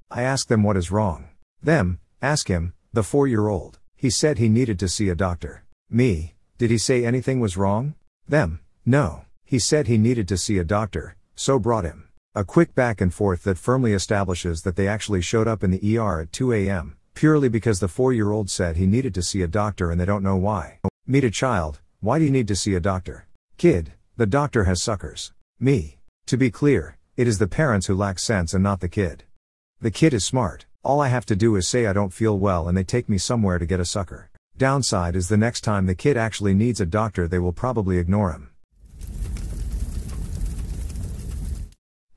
I ask them what is wrong. Them, ask him, the four year old. He said he needed to see a doctor. Me, did he say anything was wrong? Them, no. He said he needed to see a doctor, so brought him. A quick back and forth that firmly establishes that they actually showed up in the ER at 2 a.m purely because the four year old said he needed to see a doctor and they don't know why. Meet a child, why do you need to see a doctor? Kid, the doctor has suckers. Me. To be clear, it is the parents who lack sense and not the kid. The kid is smart, all I have to do is say I don't feel well and they take me somewhere to get a sucker. Downside is the next time the kid actually needs a doctor, they will probably ignore him.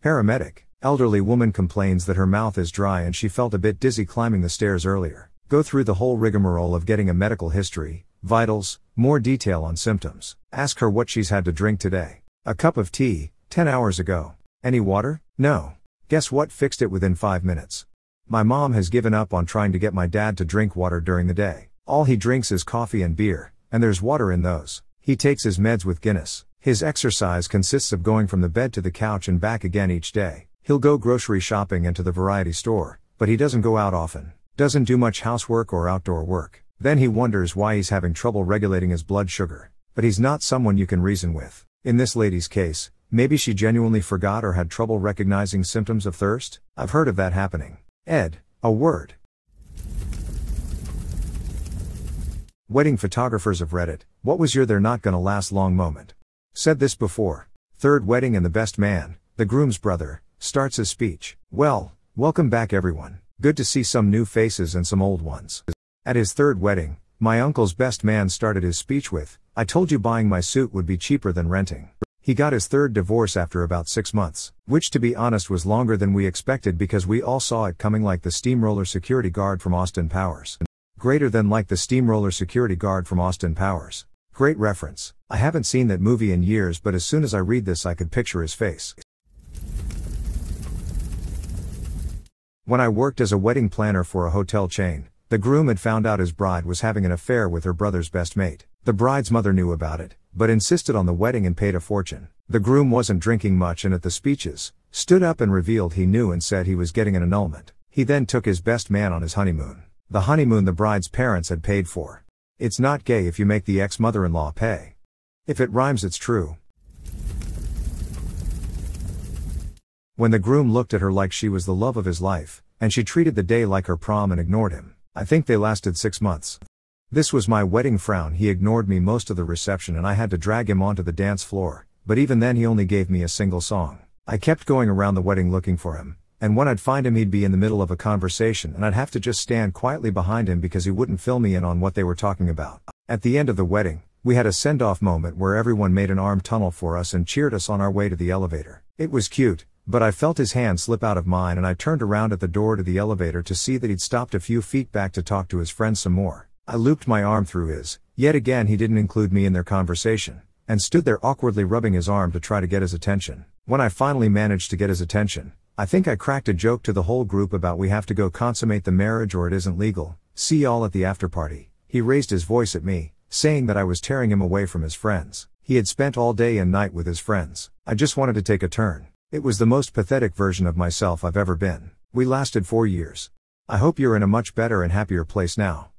Paramedic. Elderly woman complains that her mouth is dry and she felt a bit dizzy climbing the stairs earlier. Go through the whole rigmarole of getting a medical history, vitals, more detail on symptoms. Ask her what she's had to drink today. A cup of tea, 10 hours ago. Any water? No. Guess what fixed it within 5 minutes? My mom has given up on trying to get my dad to drink water during the day. All he drinks is coffee and beer, and there's water in those. He takes his meds with Guinness. His exercise consists of going from the bed to the couch and back again each day. He'll go grocery shopping and to the variety store, but he doesn't go out often. Doesn't do much housework or outdoor work. Then he wonders why he's having trouble regulating his blood sugar. But he's not someone you can reason with. In this lady's case, maybe she genuinely forgot or had trouble recognizing symptoms of thirst? I've heard of that happening. Ed, a word. Wedding photographers of Reddit, what was your they're not gonna last long moment? Said this before. Third wedding and the best man, the groom's brother, starts his speech. Well, welcome back everyone. Good to see some new faces and some old ones. At his third wedding, my uncle's best man started his speech with, I told you buying my suit would be cheaper than renting. He got his third divorce after about six months, which to be honest was longer than we expected because we all saw it coming like the steamroller security guard from Austin Powers. Greater than like the steamroller security guard from Austin Powers. Great reference. I haven't seen that movie in years, but as soon as I read this, I could picture his face. When I worked as a wedding planner for a hotel chain, the groom had found out his bride was having an affair with her brother's best mate. The bride's mother knew about it, but insisted on the wedding and paid a fortune. The groom wasn't drinking much and at the speeches, stood up and revealed he knew and said he was getting an annulment. He then took his best man on his honeymoon. The honeymoon the bride's parents had paid for. It's not gay if you make the ex mother in law pay. If it rhymes, it's true. When the groom looked at her like she was the love of his life, and she treated the day like her prom and ignored him. I think they lasted six months. This was my wedding frown. He ignored me most of the reception and I had to drag him onto the dance floor, but even then he only gave me a single song. I kept going around the wedding looking for him, and when I'd find him he'd be in the middle of a conversation and I'd have to just stand quietly behind him because he wouldn't fill me in on what they were talking about. At the end of the wedding, we had a send-off moment where everyone made an arm tunnel for us and cheered us on our way to the elevator. It was cute, but I felt his hand slip out of mine and I turned around at the door to the elevator to see that he'd stopped a few feet back to talk to his friend some more. I looped my arm through his, yet again he didn't include me in their conversation, and stood there awkwardly rubbing his arm to try to get his attention. When I finally managed to get his attention, I think I cracked a joke to the whole group about we have to go consummate the marriage or it isn't legal. See y'all at the after party. He raised his voice at me, saying that I was tearing him away from his friends. He had spent all day and night with his friends. I just wanted to take a turn. It was the most pathetic version of myself I've ever been. We lasted four years. I hope you're in a much better and happier place now.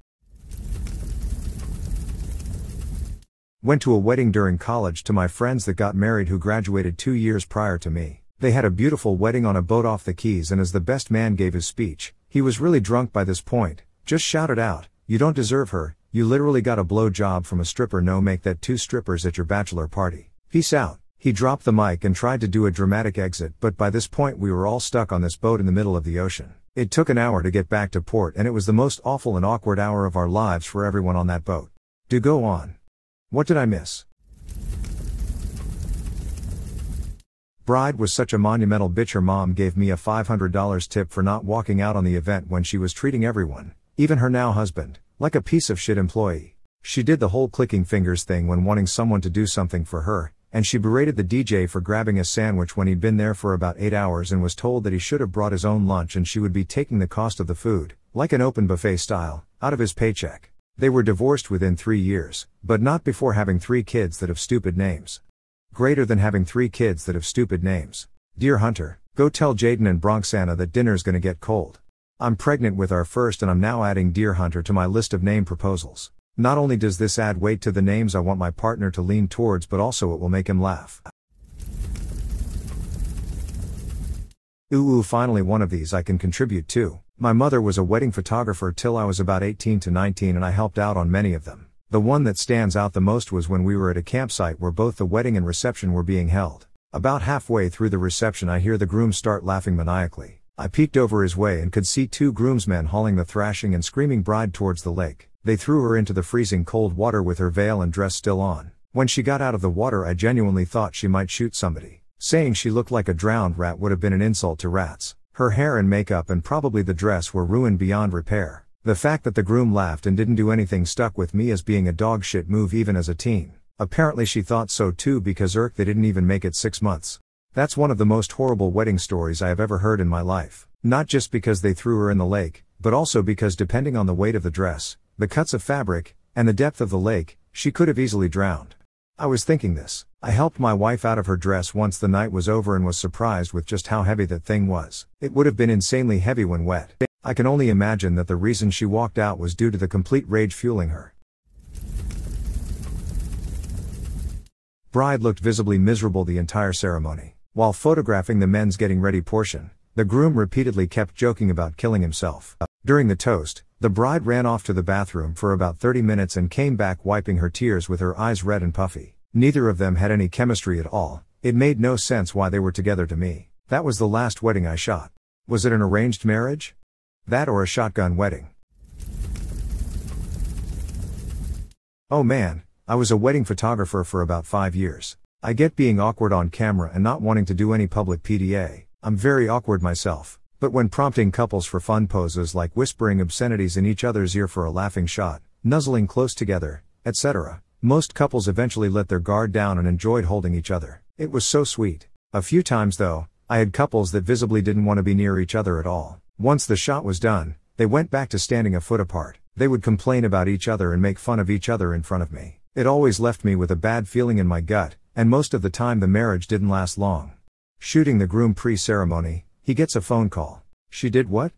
Went to a wedding during college to my friends that got married who graduated two years prior to me. They had a beautiful wedding on a boat off the Keys, and as the best man gave his speech, he was really drunk by this point, just shouted out, You don't deserve her, you literally got a blow job from a stripper. No, make that two strippers at your bachelor party. Peace out. He dropped the mic and tried to do a dramatic exit, but by this point we were all stuck on this boat in the middle of the ocean. It took an hour to get back to port and it was the most awful and awkward hour of our lives for everyone on that boat. Do go on. What did I miss? Bride was such a monumental bitch her mom gave me a $500 tip for not walking out on the event when she was treating everyone, even her now husband, like a piece of shit employee. She did the whole clicking fingers thing when wanting someone to do something for her, and she berated the DJ for grabbing a sandwich when he'd been there for about 8 hours and was told that he should have brought his own lunch and she would be taking the cost of the food, like an open buffet style, out of his paycheck. They were divorced within three years, but not before having three kids that have stupid names. Greater than having three kids that have stupid names. Dear Hunter, go tell Jaden and Bronxana that dinner's gonna get cold. I'm pregnant with our first and I'm now adding Dear Hunter to my list of name proposals. Not only does this add weight to the names I want my partner to lean towards, but also it will make him laugh. Ooh, ooh, finally one of these I can contribute to. My mother was a wedding photographer till I was about 18 to 19 and I helped out on many of them. The one that stands out the most was when we were at a campsite where both the wedding and reception were being held. About halfway through the reception I hear the groom start laughing maniacally. I peeked over his way and could see two groomsmen hauling the thrashing and screaming bride towards the lake. They threw her into the freezing cold water with her veil and dress still on. When she got out of the water, I genuinely thought she might shoot somebody. Saying she looked like a drowned rat would have been an insult to rats. Her hair and makeup and probably the dress were ruined beyond repair. The fact that the groom laughed and didn't do anything stuck with me as being a dog shit move even as a teen. Apparently she thought so too because irk they didn't even make it six months. That's one of the most horrible wedding stories I have ever heard in my life. Not just because they threw her in the lake, but also because depending on the weight of the dress, the cuts of fabric, and the depth of the lake, she could have easily drowned. I was thinking this. I helped my wife out of her dress once the night was over and was surprised with just how heavy that thing was. It would have been insanely heavy when wet. I can only imagine that the reason she walked out was due to the complete rage fueling her. Bride looked visibly miserable the entire ceremony. While photographing the men's getting ready portion, the groom repeatedly kept joking about killing himself. During the toast, the bride ran off to the bathroom for about 30 minutes and came back wiping her tears with her eyes red and puffy. Neither of them had any chemistry at all, it made no sense why they were together to me. That was the last wedding I shot. Was it an arranged marriage? That or a shotgun wedding? Oh man, I was a wedding photographer for about five years. I get being awkward on camera and not wanting to do any public PDA. I'm very awkward myself. But when prompting couples for fun poses like whispering obscenities in each other's ear for a laughing shot, nuzzling close together, etc., most couples eventually let their guard down and enjoyed holding each other. It was so sweet. A few times though, I had couples that visibly didn't want to be near each other at all. Once the shot was done, they went back to standing a foot apart. They would complain about each other and make fun of each other in front of me. It always left me with a bad feeling in my gut, and most of the time the marriage didn't last long. Shooting the groom pre ceremony, he gets a phone call. She did what?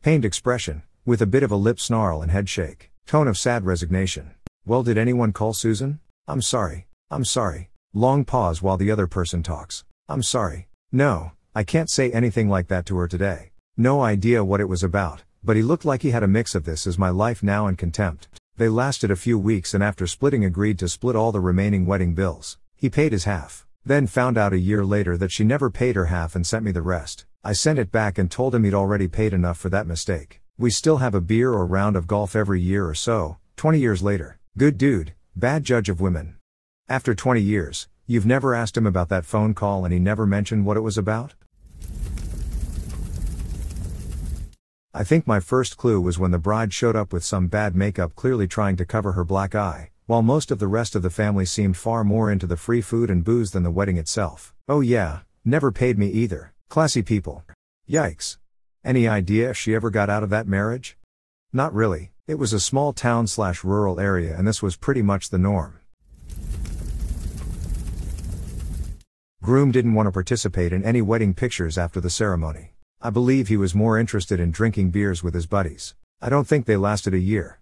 Pained expression, with a bit of a lip snarl and head shake. Tone of sad resignation. Well, did anyone call Susan? I'm sorry. I'm sorry. Long pause while the other person talks. I'm sorry. No, I can't say anything like that to her today. No idea what it was about, but he looked like he had a mix of this as my life now and contempt. They lasted a few weeks and after splitting agreed to split all the remaining wedding bills. He paid his half. Then found out a year later that she never paid her half and sent me the rest. I sent it back and told him he'd already paid enough for that mistake. We still have a beer or round of golf every year or so, 20 years later. Good dude, bad judge of women. After 20 years, you've never asked him about that phone call and he never mentioned what it was about? I think my first clue was when the bride showed up with some bad makeup clearly trying to cover her black eye, while most of the rest of the family seemed far more into the free food and booze than the wedding itself. Oh yeah, never paid me either. Classy people. Yikes. Any idea if she ever got out of that marriage? Not really, it was a small town slash rural area and this was pretty much the norm. Groom didn't want to participate in any wedding pictures after the ceremony. I believe he was more interested in drinking beers with his buddies. I don't think they lasted a year.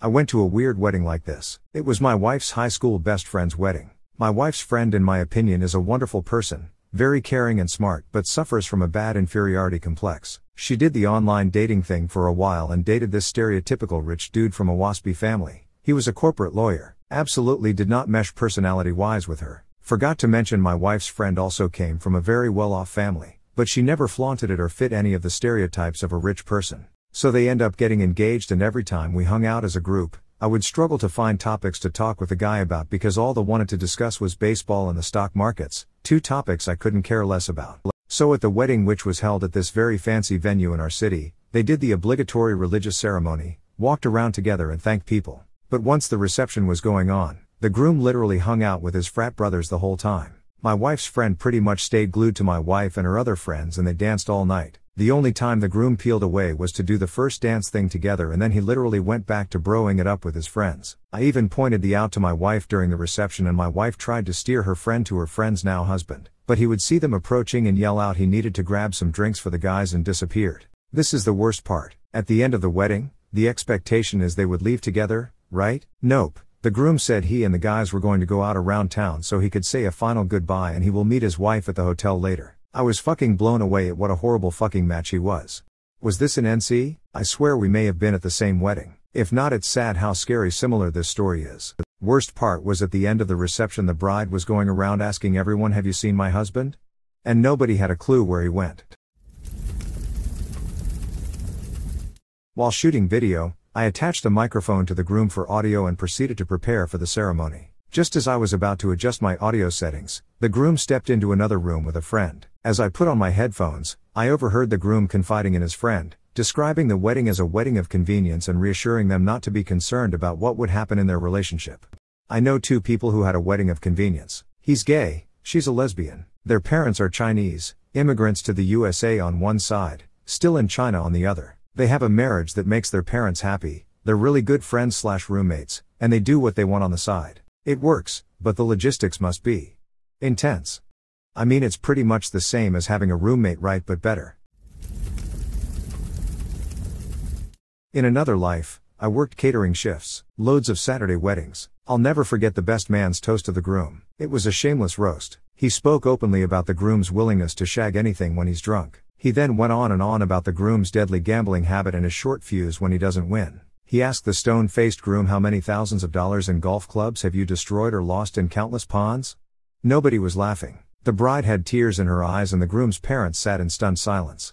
I went to a weird wedding like this. It was my wife's high school best friend's wedding. My wife's friend, in my opinion, is a wonderful person, very caring and smart, but suffers from a bad inferiority complex. She did the online dating thing for a while and dated this stereotypical rich dude from a waspy family. He was a corporate lawyer, absolutely did not mesh personality wise with her. Forgot to mention my wife's friend also came from a very well off family, but she never flaunted it or fit any of the stereotypes of a rich person. So they end up getting engaged, and every time we hung out as a group, I would struggle to find topics to talk with the guy about because all the wanted to discuss was baseball and the stock markets, two topics I couldn't care less about. So at the wedding which was held at this very fancy venue in our city, they did the obligatory religious ceremony, walked around together and thanked people. But once the reception was going on, the groom literally hung out with his frat brothers the whole time. My wife's friend pretty much stayed glued to my wife and her other friends and they danced all night. The only time the groom peeled away was to do the first dance thing together and then he literally went back to broing it up with his friends. I even pointed the out to my wife during the reception and my wife tried to steer her friend to her friend's now husband. But he would see them approaching and yell out he needed to grab some drinks for the guys and disappeared. This is the worst part. At the end of the wedding, the expectation is they would leave together, right? Nope. The groom said he and the guys were going to go out around town so he could say a final goodbye and he will meet his wife at the hotel later. I was fucking blown away at what a horrible fucking match he was. Was this an NC? I swear we may have been at the same wedding. If not, it's sad how scary similar this story is. The worst part was at the end of the reception, the bride was going around asking everyone, Have you seen my husband? And nobody had a clue where he went. While shooting video, I attached a microphone to the groom for audio and proceeded to prepare for the ceremony. Just as I was about to adjust my audio settings, the groom stepped into another room with a friend. As I put on my headphones, I overheard the groom confiding in his friend, describing the wedding as a wedding of convenience and reassuring them not to be concerned about what would happen in their relationship. I know two people who had a wedding of convenience. He's gay, she's a lesbian. Their parents are Chinese, immigrants to the USA on one side, still in China on the other. They have a marriage that makes their parents happy, they're really good friends slash roommates, and they do what they want on the side. It works, but the logistics must be intense. I mean, it's pretty much the same as having a roommate, right, but better. In another life, I worked catering shifts, loads of Saturday weddings. I'll never forget the best man's toast to the groom. It was a shameless roast. He spoke openly about the groom's willingness to shag anything when he's drunk. He then went on and on about the groom's deadly gambling habit and his short fuse when he doesn't win. He asked the stone faced groom how many thousands of dollars in golf clubs have you destroyed or lost in countless ponds? Nobody was laughing. The bride had tears in her eyes and the groom's parents sat in stunned silence.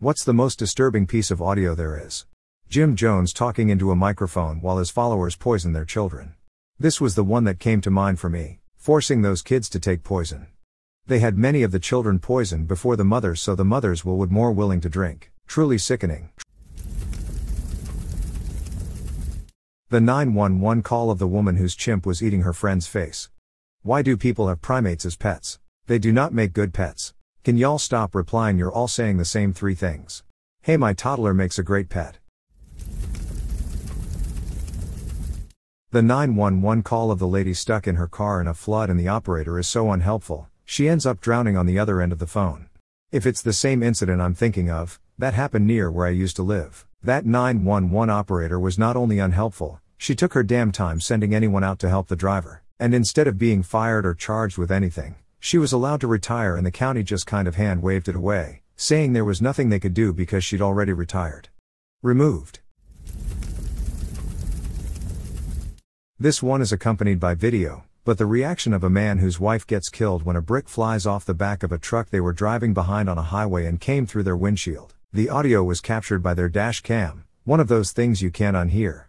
What's the most disturbing piece of audio there is? Jim Jones talking into a microphone while his followers poison their children. This was the one that came to mind for me, forcing those kids to take poison. They had many of the children poisoned before the mothers so the mothers would more willing to drink. Truly sickening. The 911 call of the woman whose chimp was eating her friend's face. Why do people have primates as pets? They do not make good pets. Can y'all stop replying you're all saying the same three things? Hey my toddler makes a great pet. The 911 call of the lady stuck in her car in a flood and the operator is so unhelpful, she ends up drowning on the other end of the phone. If it's the same incident I'm thinking of, that happened near where I used to live. That 911 operator was not only unhelpful, she took her damn time sending anyone out to help the driver. And instead of being fired or charged with anything, she was allowed to retire and the county just kind of hand waved it away, saying there was nothing they could do because she'd already retired. Removed. This one is accompanied by video, but the reaction of a man whose wife gets killed when a brick flies off the back of a truck they were driving behind on a highway and came through their windshield. The audio was captured by their dash cam, one of those things you can't unhear.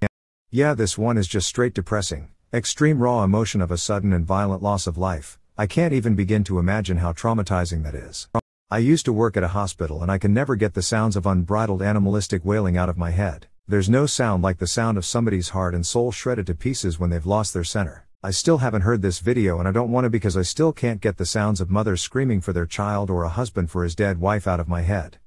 Yeah, this one is just straight depressing, extreme raw emotion of a sudden and violent loss of life. I can't even begin to imagine how traumatizing that is. I used to work at a hospital and I can never get the sounds of unbridled animalistic wailing out of my head. There's no sound like the sound of somebody's heart and soul shredded to pieces when they've lost their center. I still haven't heard this video and I don't want to because I still can't get the sounds of mothers screaming for their child or a husband for his dead wife out of my head.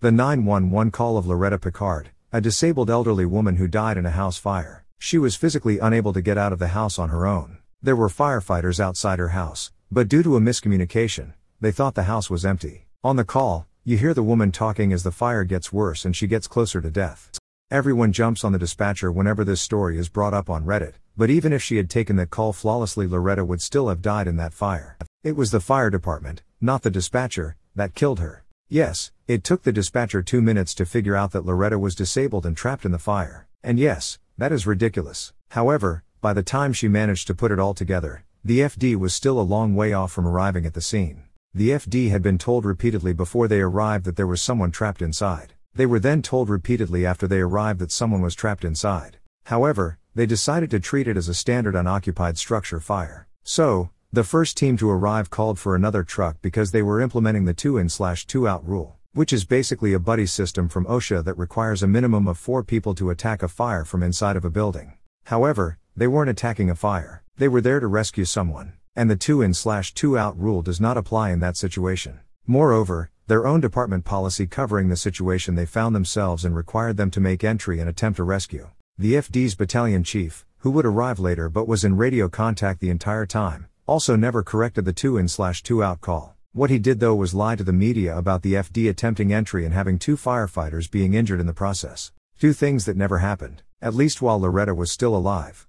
The 911 call of Loretta Picard, a disabled elderly woman who died in a house fire. She was physically unable to get out of the house on her own. There were firefighters outside her house, but due to a miscommunication, they thought the house was empty. On the call, you hear the woman talking as the fire gets worse and she gets closer to death. Everyone jumps on the dispatcher whenever this story is brought up on Reddit, but even if she had taken that call flawlessly, Loretta would still have died in that fire. It was the fire department, not the dispatcher, that killed her. Yes, it took the dispatcher two minutes to figure out that Loretta was disabled and trapped in the fire. And yes, that is ridiculous. However, by the time she managed to put it all together, the FD was still a long way off from arriving at the scene. The FD had been told repeatedly before they arrived that there was someone trapped inside. They were then told repeatedly after they arrived that someone was trapped inside. However, they decided to treat it as a standard unoccupied structure fire. So, the first team to arrive called for another truck because they were implementing the 2 in slash 2 out rule, which is basically a buddy system from OSHA that requires a minimum of four people to attack a fire from inside of a building. However, they weren't attacking a fire, they were there to rescue someone, and the 2 in slash 2 out rule does not apply in that situation. Moreover, their own department policy covering the situation they found themselves in required them to make entry and attempt a rescue. The FD's battalion chief, who would arrive later but was in radio contact the entire time, also never corrected the 2 in slash 2 out call. What he did though was lie to the media about the FD attempting entry and having two firefighters being injured in the process. Two things that never happened, at least while Loretta was still alive.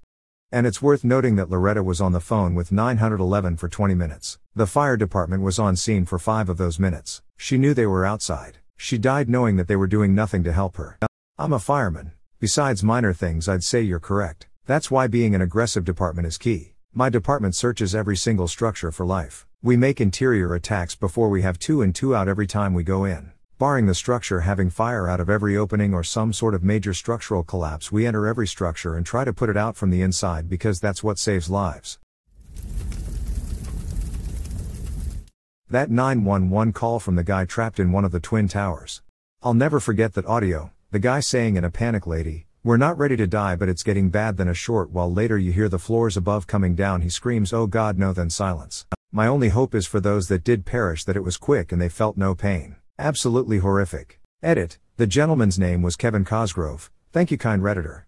And it's worth noting that Loretta was on the phone with 911 for 20 minutes. The fire department was on scene for five of those minutes. She knew they were outside. She died knowing that they were doing nothing to help her. I'm a fireman. Besides minor things, I'd say you're correct. That's why being an aggressive department is key. My department searches every single structure for life. We make interior attacks before we have two in two out every time we go in. Barring the structure having fire out of every opening or some sort of major structural collapse, we enter every structure and try to put it out from the inside because that's what saves lives. That 911 call from the guy trapped in one of the Twin Towers. I'll never forget that audio, the guy saying in a panic, lady, we're not ready to die, but it's getting bad. Then a short while later, you hear the floors above coming down. He screams, Oh God, no, then silence. My only hope is for those that did perish that it was quick and they felt no pain. Absolutely horrific. Edit. The gentleman's name was Kevin Cosgrove. Thank you, kind Redditor.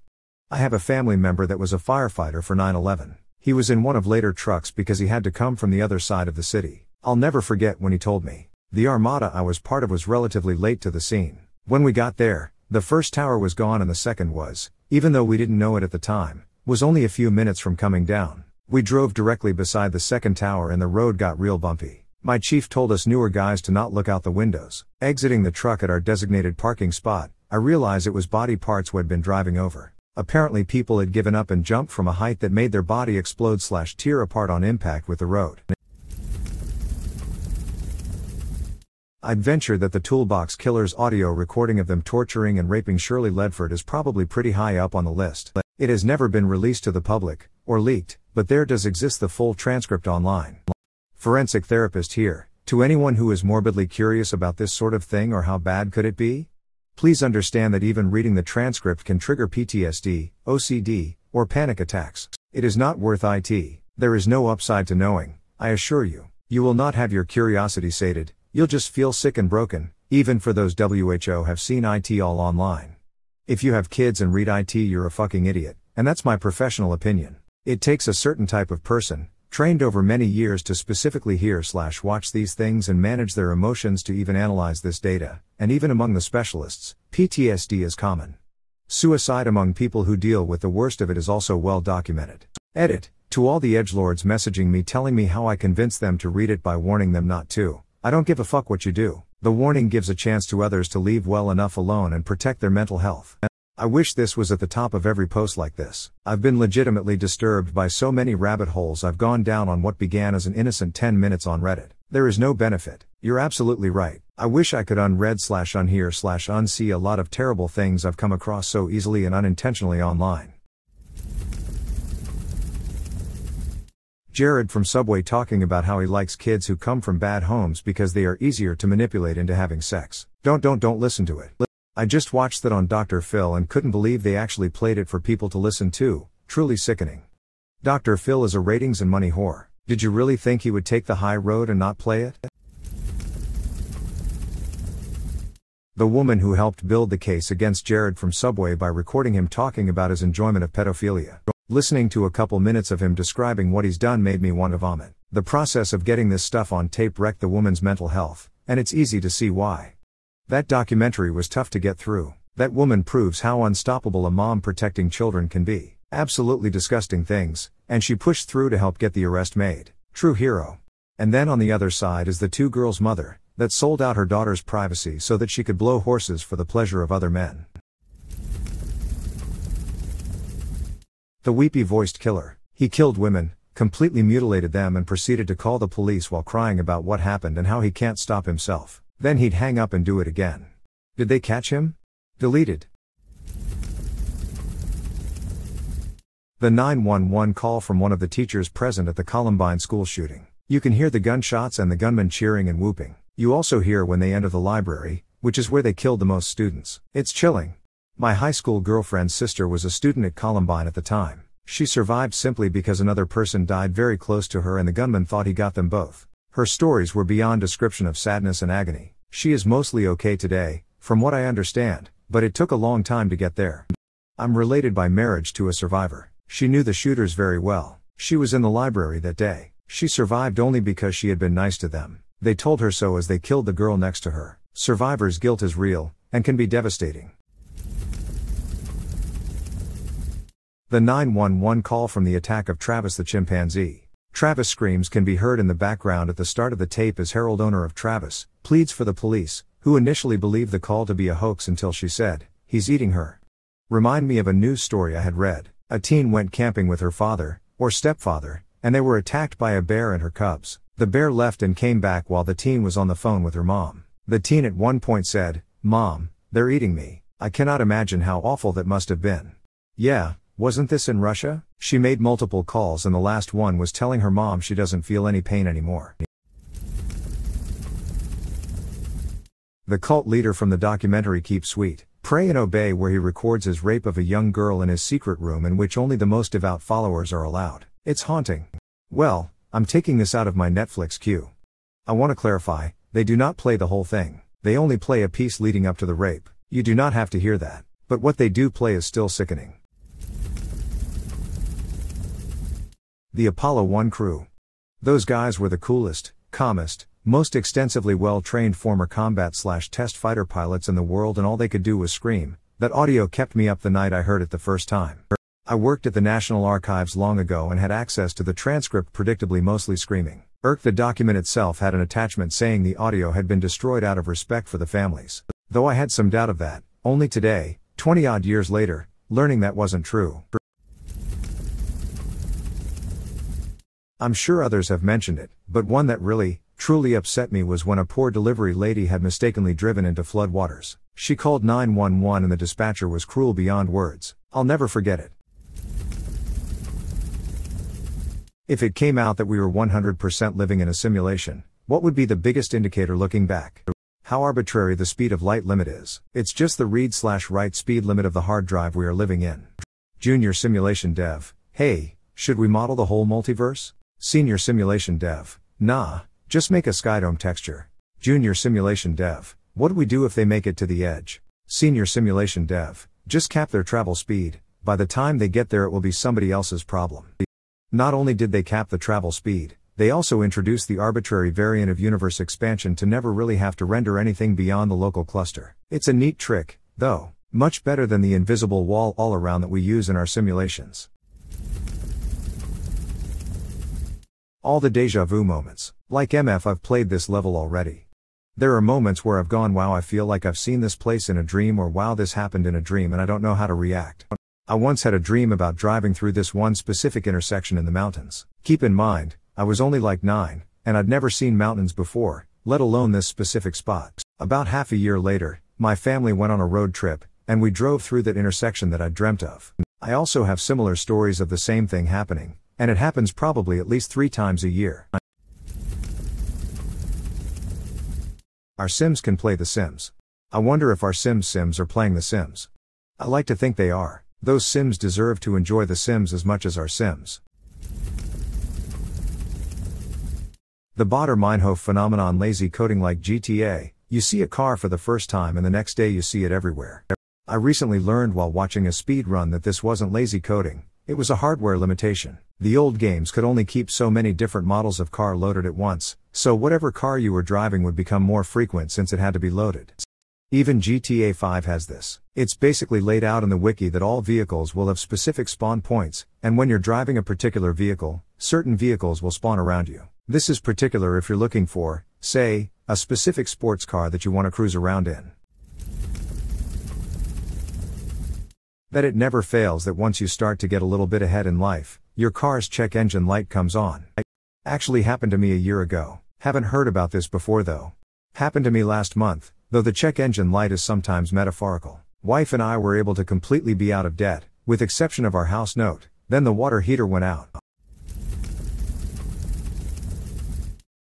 I have a family member that was a firefighter for 9 11. He was in one of later trucks because he had to come from the other side of the city. I'll never forget when he told me. The armada I was part of was relatively late to the scene. When we got there, the first tower was gone and the second was, even though we didn't know it at the time, was only a few minutes from coming down. We drove directly beside the second tower and the road got real bumpy. My chief told us newer guys to not look out the windows. Exiting the truck at our designated parking spot, I realized it was body parts we had been driving over. Apparently people had given up and jumped from a height that made their body explode slash tear apart on impact with the road. I'd venture that the Toolbox Killer's audio recording of them torturing and raping Shirley Ledford is probably pretty high up on the list. It has never been released to the public, or leaked, but there does exist the full transcript online. Forensic therapist here. To anyone who is morbidly curious about this sort of thing or how bad could it be? Please understand that even reading the transcript can trigger PTSD, OCD, or panic attacks. It is not worth it. There is no upside to knowing, I assure you. You will not have your curiosity sated, You'll just feel sick and broken, even for those WHO have seen IT all online. If you have kids and read IT, you're a fucking idiot, and that's my professional opinion. It takes a certain type of person, trained over many years to specifically hear slash watch these things and manage their emotions to even analyze this data, and even among the specialists, PTSD is common. Suicide among people who deal with the worst of it is also well documented. Edit, to all the edgelords messaging me telling me how I convince them to read it by warning them not to. I don't give a fuck what you do. The warning gives a chance to others to leave well enough alone and protect their mental health. I wish this was at the top of every post like this. I've been legitimately disturbed by so many rabbit holes I've gone down on what began as an innocent 10 minutes on Reddit. There is no benefit. You're absolutely right. I wish I could unread slash unhear slash unsee a lot of terrible things I've come across so easily and unintentionally online. Jared from Subway talking about how he likes kids who come from bad homes because they are easier to manipulate into having sex. Don't don't don't listen to it. I just watched that on Dr. Phil and couldn't believe they actually played it for people to listen to. Truly sickening. Dr. Phil is a ratings and money whore. Did you really think he would take the high road and not play it? The woman who helped build the case against Jared from Subway by recording him talking about his enjoyment of pedophilia. Listening to a couple minutes of him describing what he's done made me want to vomit. The process of getting this stuff on tape wrecked the woman's mental health, and it's easy to see why. That documentary was tough to get through. That woman proves how unstoppable a mom protecting children can be. Absolutely disgusting things, and she pushed through to help get the arrest made. True hero. And then on the other side is the two girls' mother, that sold out her daughter's privacy so that she could blow horses for the pleasure of other men. The weepy voiced killer. He killed women, completely mutilated them, and proceeded to call the police while crying about what happened and how he can't stop himself. Then he'd hang up and do it again. Did they catch him? Deleted. The 911 call from one of the teachers present at the Columbine school shooting. You can hear the gunshots and the gunmen cheering and whooping. You also hear when they enter the library, which is where they killed the most students. It's chilling. My high school girlfriend's sister was a student at Columbine at the time. She survived simply because another person died very close to her and the gunman thought he got them both. Her stories were beyond description of sadness and agony. She is mostly okay today, from what I understand, but it took a long time to get there. I'm related by marriage to a survivor. She knew the shooters very well. She was in the library that day. She survived only because she had been nice to them. They told her so as they killed the girl next to her. Survivor's guilt is real, and can be devastating. The 911 call from the attack of Travis the chimpanzee. Travis screams can be heard in the background at the start of the tape as Herold, owner of Travis, pleads for the police, who initially believed the call to be a hoax until she said, He's eating her. Remind me of a news story I had read. A teen went camping with her father, or stepfather, and they were attacked by a bear and her cubs. The bear left and came back while the teen was on the phone with her mom. The teen at one point said, Mom, they're eating me. I cannot imagine how awful that must have been. Yeah, wasn't this in Russia? She made multiple calls and the last one was telling her mom she doesn't feel any pain anymore. The cult leader from the documentary Keep Sweet, Pray and Obey, where he records his rape of a young girl in his secret room in which only the most devout followers are allowed. It's haunting. Well, I'm taking this out of my Netflix queue. I want to clarify they do not play the whole thing, they only play a piece leading up to the rape. You do not have to hear that, but what they do play is still sickening. The Apollo 1 crew. Those guys were the coolest, calmest, most extensively well trained former combat slash test fighter pilots in the world, and all they could do was scream. That audio kept me up the night I heard it the first time. I worked at the National Archives long ago and had access to the transcript, predictably mostly screaming. Irk the document itself had an attachment saying the audio had been destroyed out of respect for the families. Though I had some doubt of that, only today, 20 odd years later, learning that wasn't true. I'm sure others have mentioned it, but one that really, truly upset me was when a poor delivery lady had mistakenly driven into floodwaters. She called 911 and the dispatcher was cruel beyond words. I'll never forget it. If it came out that we were 100% living in a simulation, what would be the biggest indicator looking back? How arbitrary the speed of light limit is. It's just the read slash write speed limit of the hard drive we are living in. Junior simulation dev, hey, should we model the whole multiverse? Senior simulation dev, nah, just make a skydome texture. Junior simulation dev. What do we do if they make it to the edge? Senior simulation dev. Just cap their travel speed. By the time they get there, it will be somebody else's problem. Not only did they cap the travel speed, they also introduced the arbitrary variant of universe expansion to never really have to render anything beyond the local cluster. It's a neat trick, though, much better than the invisible wall all around that we use in our simulations. All the deja vu moments. Like MF, I've played this level already. There are moments where I've gone, wow, I feel like I've seen this place in a dream, or wow, this happened in a dream, and I don't know how to react. I once had a dream about driving through this one specific intersection in the mountains. Keep in mind, I was only like 9, and I'd never seen mountains before, let alone this specific spot. About half a year later, my family went on a road trip, and we drove through that intersection that I'd dreamt of. I also have similar stories of the same thing happening, and it happens probably at least three times a year. Our Sims can play The Sims. I wonder if our Sims Sims are playing The Sims. I like to think they are. Those Sims deserve to enjoy The Sims as much as our Sims. The Baader-Meinhof phenomenon lazy coding like GTA, you see a car for the first time and the next day you see it everywhere. I recently learned while watching a speed run that this wasn't lazy coding, it was a hardware limitation. The old games could only keep so many different models of car loaded at once, so whatever car you were driving would become more frequent since it had to be loaded. Even GTA 5 has this. It's basically laid out in the wiki that all vehicles will have specific spawn points, and when you're driving a particular vehicle, certain vehicles will spawn around you. This is particular if you're looking for, say, a specific sports car that you want to cruise around in. That it never fails that once you start to get a little bit ahead in life, your car's check engine light comes on. Actually happened to me a year ago. Haven't heard about this before though. Happened to me last month, though the check engine light is sometimes metaphorical. Wife and I were able to completely be out of debt, with exception of our house note. Then the water heater went out.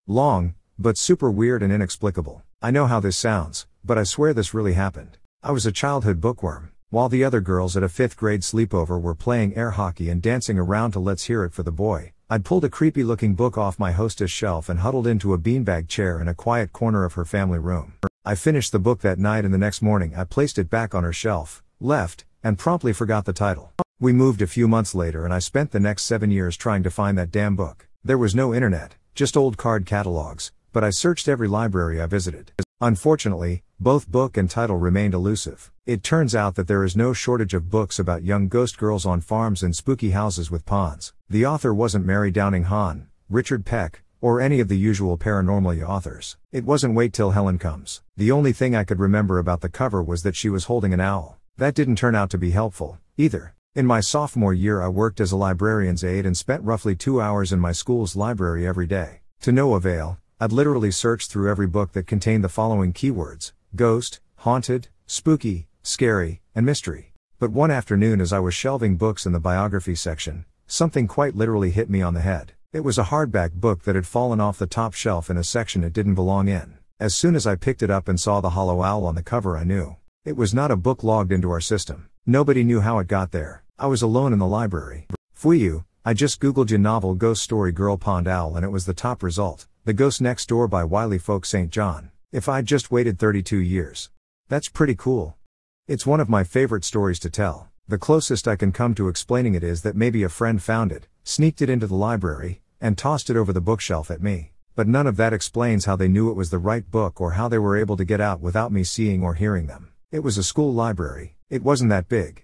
Long, but super weird and inexplicable. I know how this sounds, but I swear this really happened. I was a childhood bookworm. While the other girls at a fifth grade sleepover were playing air hockey and dancing around to Let's Hear It for the Boy, I'd pulled a creepy looking book off my hostess shelf and huddled into a beanbag chair in a quiet corner of her family room. I finished the book that night and the next morning I placed it back on her shelf, left, and promptly forgot the title. We moved a few months later and I spent the next seven years trying to find that damn book. There was no internet, just old card catalogs, but I searched every library I visited. Unfortunately, both book and title remained elusive. It turns out that there is no shortage of books about young ghost girls on farms and spooky houses with ponds. The author wasn't Mary Downing Hahn, Richard Peck, or any of the usual paranormal authors. It wasn't Wait Till Helen Comes. The only thing I could remember about the cover was that she was holding an owl. That didn't turn out to be helpful, either. In my sophomore year, I worked as a librarian's aide and spent roughly two hours in my school's library every day. To no avail, I'd literally searched through every book that contained the following keywords ghost, haunted, spooky, scary, and mystery. But one afternoon, as I was shelving books in the biography section, something quite literally hit me on the head. It was a hardback book that had fallen off the top shelf in a section it didn't belong in. As soon as I picked it up and saw the hollow owl on the cover, I knew. It was not a book logged into our system. Nobody knew how it got there. I was alone in the library. Fuyu, I just googled your novel Ghost Story Girl Pond Owl and it was the top result. The Ghost Next Door by Wylly Folk St. John. If I'd just waited 32 years. That's pretty cool. It's one of my favorite stories to tell. The closest I can come to explaining it is that maybe a friend found it, sneaked it into the library, and tossed it over the bookshelf at me. But none of that explains how they knew it was the right book or how they were able to get out without me seeing or hearing them. It was a school library, it wasn't that big.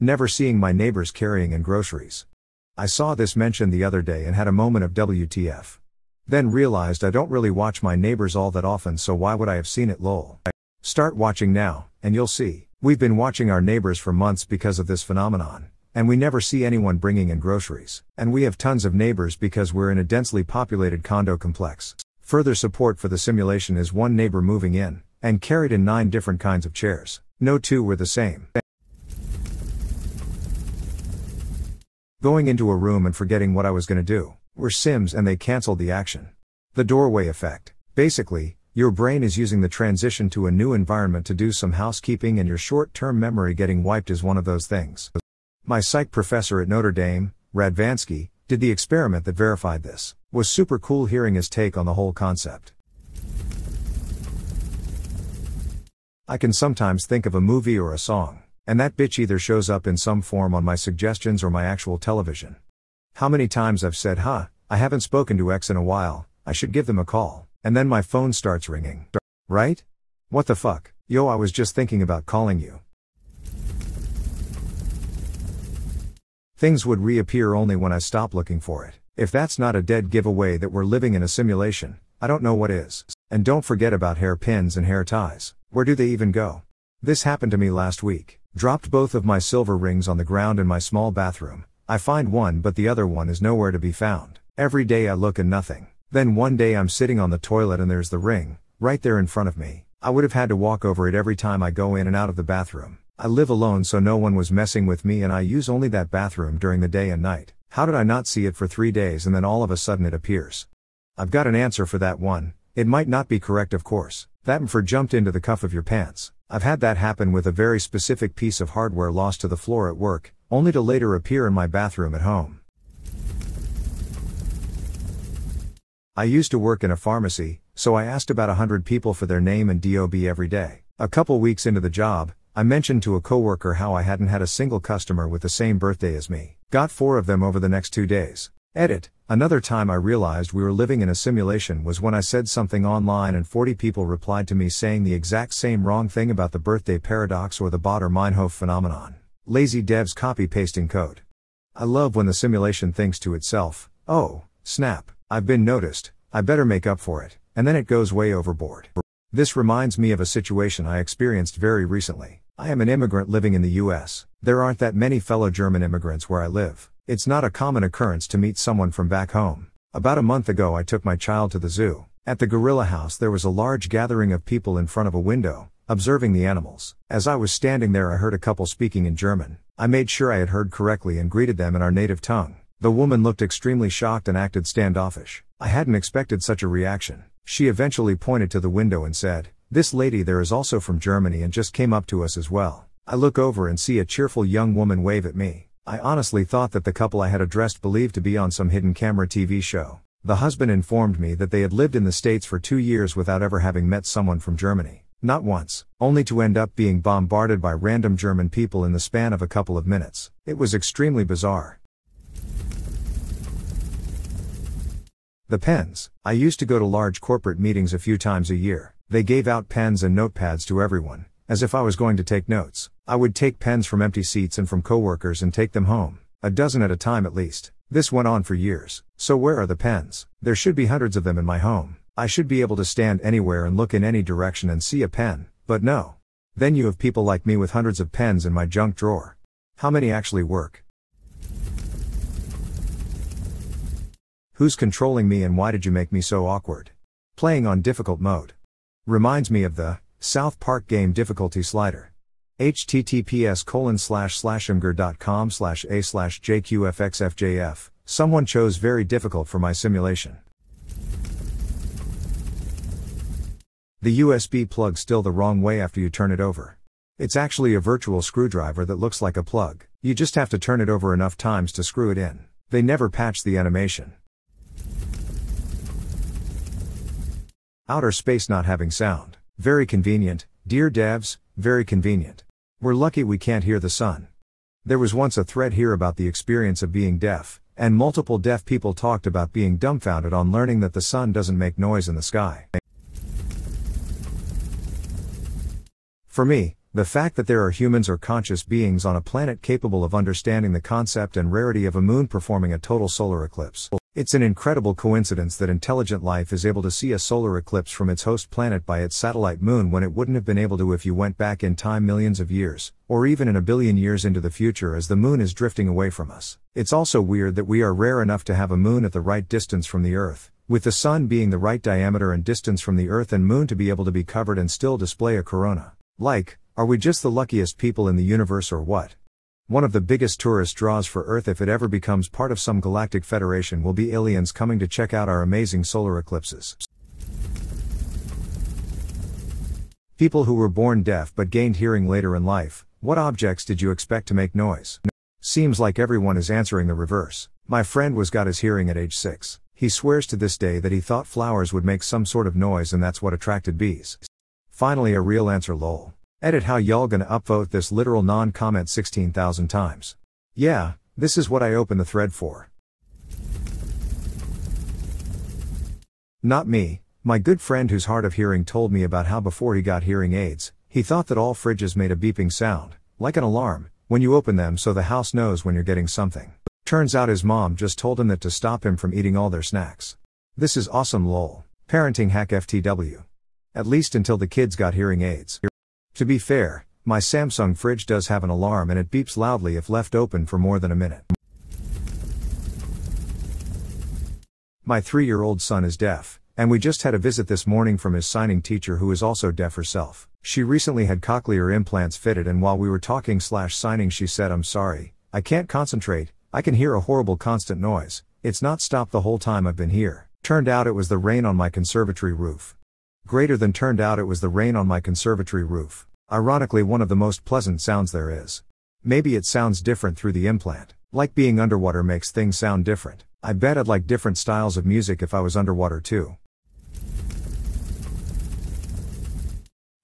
Never seeing my neighbors carrying in groceries. I saw this mentioned the other day and had a moment of WTF. Then realized I don't really watch my neighbors all that often, so why would I have seen it lol? Start watching now, and you'll see. We've been watching our neighbors for months because of this phenomenon. And we never see anyone bringing in groceries. And we have tons of neighbors because we're in a densely populated condo complex. Further support for the simulation is one neighbor moving in, and carried in nine different kinds of chairs. No two were the same. Going into a room and forgetting what I was gonna do. We're Sims and they canceled the action. The doorway effect. Basically, your brain is using the transition to a new environment to do some housekeeping and your short term memory getting wiped is one of those things. My psych professor at Notre Dame, Radvansky, did the experiment that verified this. Was super cool hearing his take on the whole concept. I can sometimes think of a movie or a song, and that bitch either shows up in some form on my suggestions or my actual television. How many times I've said, huh, I haven't spoken to X in a while, I should give them a call, and then my phone starts ringing. Right? What the fuck? Yo, I was just thinking about calling you. Things would reappear only when I stop looking for it. If that's not a dead giveaway that we're living in a simulation, I don't know what is. And don't forget about hairpins and hair ties. Where do they even go? This happened to me last week. Dropped both of my silver rings on the ground in my small bathroom. I find one but the other one is nowhere to be found. Every day I look and nothing. Then one day I'm sitting on the toilet and there's the ring, right there in front of me. I would have had to walk over it every time I go in and out of the bathroom. I live alone so no one was messing with me and I use only that bathroom during the day and night. How did I not see it for three days and then all of a sudden it appears? I've got an answer for that one. It might not be correct of course. That for jumped into the cuff of your pants. I've had that happen with a very specific piece of hardware lost to the floor at work, only to later appear in my bathroom at home. I used to work in a pharmacy, so I asked about a hundred people for their name and DOB every day. A couple weeks into the job, I mentioned to a coworker how I hadn't had a single customer with the same birthday as me. Got four of them over the next two days. Edit. Another time I realized we were living in a simulation was when I said something online and 40 people replied to me saying the exact same wrong thing about the birthday paradox or the Baader-Meinhof phenomenon. Lazy devs copy pasting code. I love when the simulation thinks to itself, oh, snap, I've been noticed, I better make up for it, and then it goes way overboard. This reminds me of a situation I experienced very recently. I am an immigrant living in the US. There aren't that many fellow German immigrants where I live. It's not a common occurrence to meet someone from back home. About a month ago, I took my child to the zoo. At the gorilla house, there was a large gathering of people in front of a window, observing the animals. As I was standing there, I heard a couple speaking in German. I made sure I had heard correctly and greeted them in our native tongue. The woman looked extremely shocked and acted standoffish. I hadn't expected such a reaction. She eventually pointed to the window and said, this lady there is also from Germany and just came up to us as well. I look over and see a cheerful young woman wave at me. I honestly thought that the couple I had addressed believed to be on some hidden camera TV show. The husband informed me that they had lived in the States for two years without ever having met someone from Germany. Not once, only to end up being bombarded by random German people in the span of a couple of minutes. It was extremely bizarre. The pens. I used to go to large corporate meetings a few times a year. They gave out pens and notepads to everyone, as if I was going to take notes. I would take pens from empty seats and from coworkers and take them home, a dozen at a time at least. This went on for years. So where are the pens? There should be hundreds of them in my home. I should be able to stand anywhere and look in any direction and see a pen, but no. Then you have people like me with hundreds of pens in my junk drawer. How many actually work? Who's controlling me and why did you make me so awkward? Playing on difficult mode. Reminds me of the South Park game difficulty slider. Https colon slash slash imgur.com slash a slash jqfxfjf. Someone chose very difficult for my simulation. The USB plug still the wrong way after you turn it over. It's actually a virtual screwdriver that looks like a plug. You just have to turn it over enough times to screw it in. They never patch the animation. Outer space not having sound. Very convenient, dear devs, very convenient. We're lucky we can't hear the sun. There was once a thread here about the experience of being deaf, and multiple deaf people talked about being dumbfounded on learning that the sun doesn't make noise in the sky. For me, the fact that there are humans or conscious beings on a planet capable of understanding the concept and rarity of a moon performing a total solar eclipse it's an incredible coincidence that intelligent life is able to see a solar eclipse from its host planet by its satellite moon when it wouldn't have been able to if you went back in time millions of years, or even in a billion years into the future as the moon is drifting away from us. It's also weird that we are rare enough to have a moon at the right distance from the Earth, with the sun being the right diameter and distance from the Earth and moon to be able to be covered and still display a corona. Like, are we just the luckiest people in the universe or what? One of the biggest tourist draws for Earth if it ever becomes part of some galactic federation will be aliens coming to check out our amazing solar eclipses. People who were born deaf but gained hearing later in life, what objects did you expect to make noise? Seems like everyone is answering the reverse. My friend was got his hearing at age 6. He swears to this day that he thought flowers would make some sort of noise and that's what attracted bees. Finally a real answer lol. Edit how y'all gonna upvote this literal non-comment 16,000 times. Yeah, this is what I open the thread for. Not me, my good friend who's hard of hearing told me about how before he got hearing aids, he thought that all fridges made a beeping sound, like an alarm, when you open them so the house knows when you're getting something. Turns out his mom just told him that to stop him from eating all their snacks. This is awesome lol. Parenting hack FTW. At least until the kids got hearing aids. To be fair, my Samsung fridge does have an alarm and it beeps loudly if left open for more than a minute. My three year old son is deaf, and we just had a visit this morning from his signing teacher who is also deaf herself. She recently had cochlear implants fitted, and while we were talking slash signing, she said, I'm sorry, I can't concentrate, I can hear a horrible constant noise, it's not stopped the whole time I've been here. Turned out it was the rain on my conservatory roof. Greater than turned out it was the rain on my conservatory roof. Ironically, one of the most pleasant sounds there is. Maybe it sounds different through the implant. Like being underwater makes things sound different. I bet I'd like different styles of music if I was underwater too.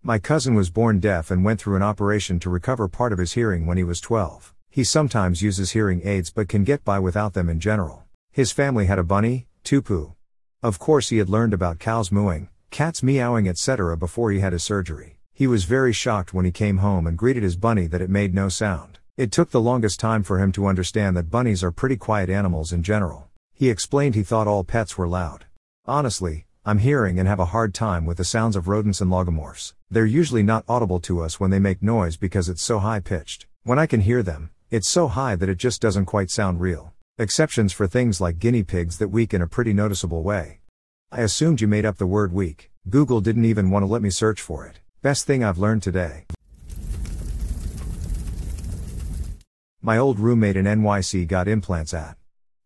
My cousin was born deaf and went through an operation to recover part of his hearing when he was 12. He sometimes uses hearing aids but can get by without them in general. His family had a bunny, Tupu. Of course, he had learned about cows mooing, cats meowing, etc. before he had his surgery. He was very shocked when he came home and greeted his bunny that it made no sound. It took the longest time for him to understand that bunnies are pretty quiet animals in general. He explained he thought all pets were loud. Honestly, I'm hearing and have a hard time with the sounds of rodents and lagomorphs. They're usually not audible to us when they make noise because it's so high pitched. When I can hear them, it's so high that it just doesn't quite sound real. Exceptions for things like guinea pigs that wheek in a pretty noticeable way. I assumed you made up the word wheek. Google didn't even want to let me search for it. Best thing I've learned today. My old roommate in NYC got implants at.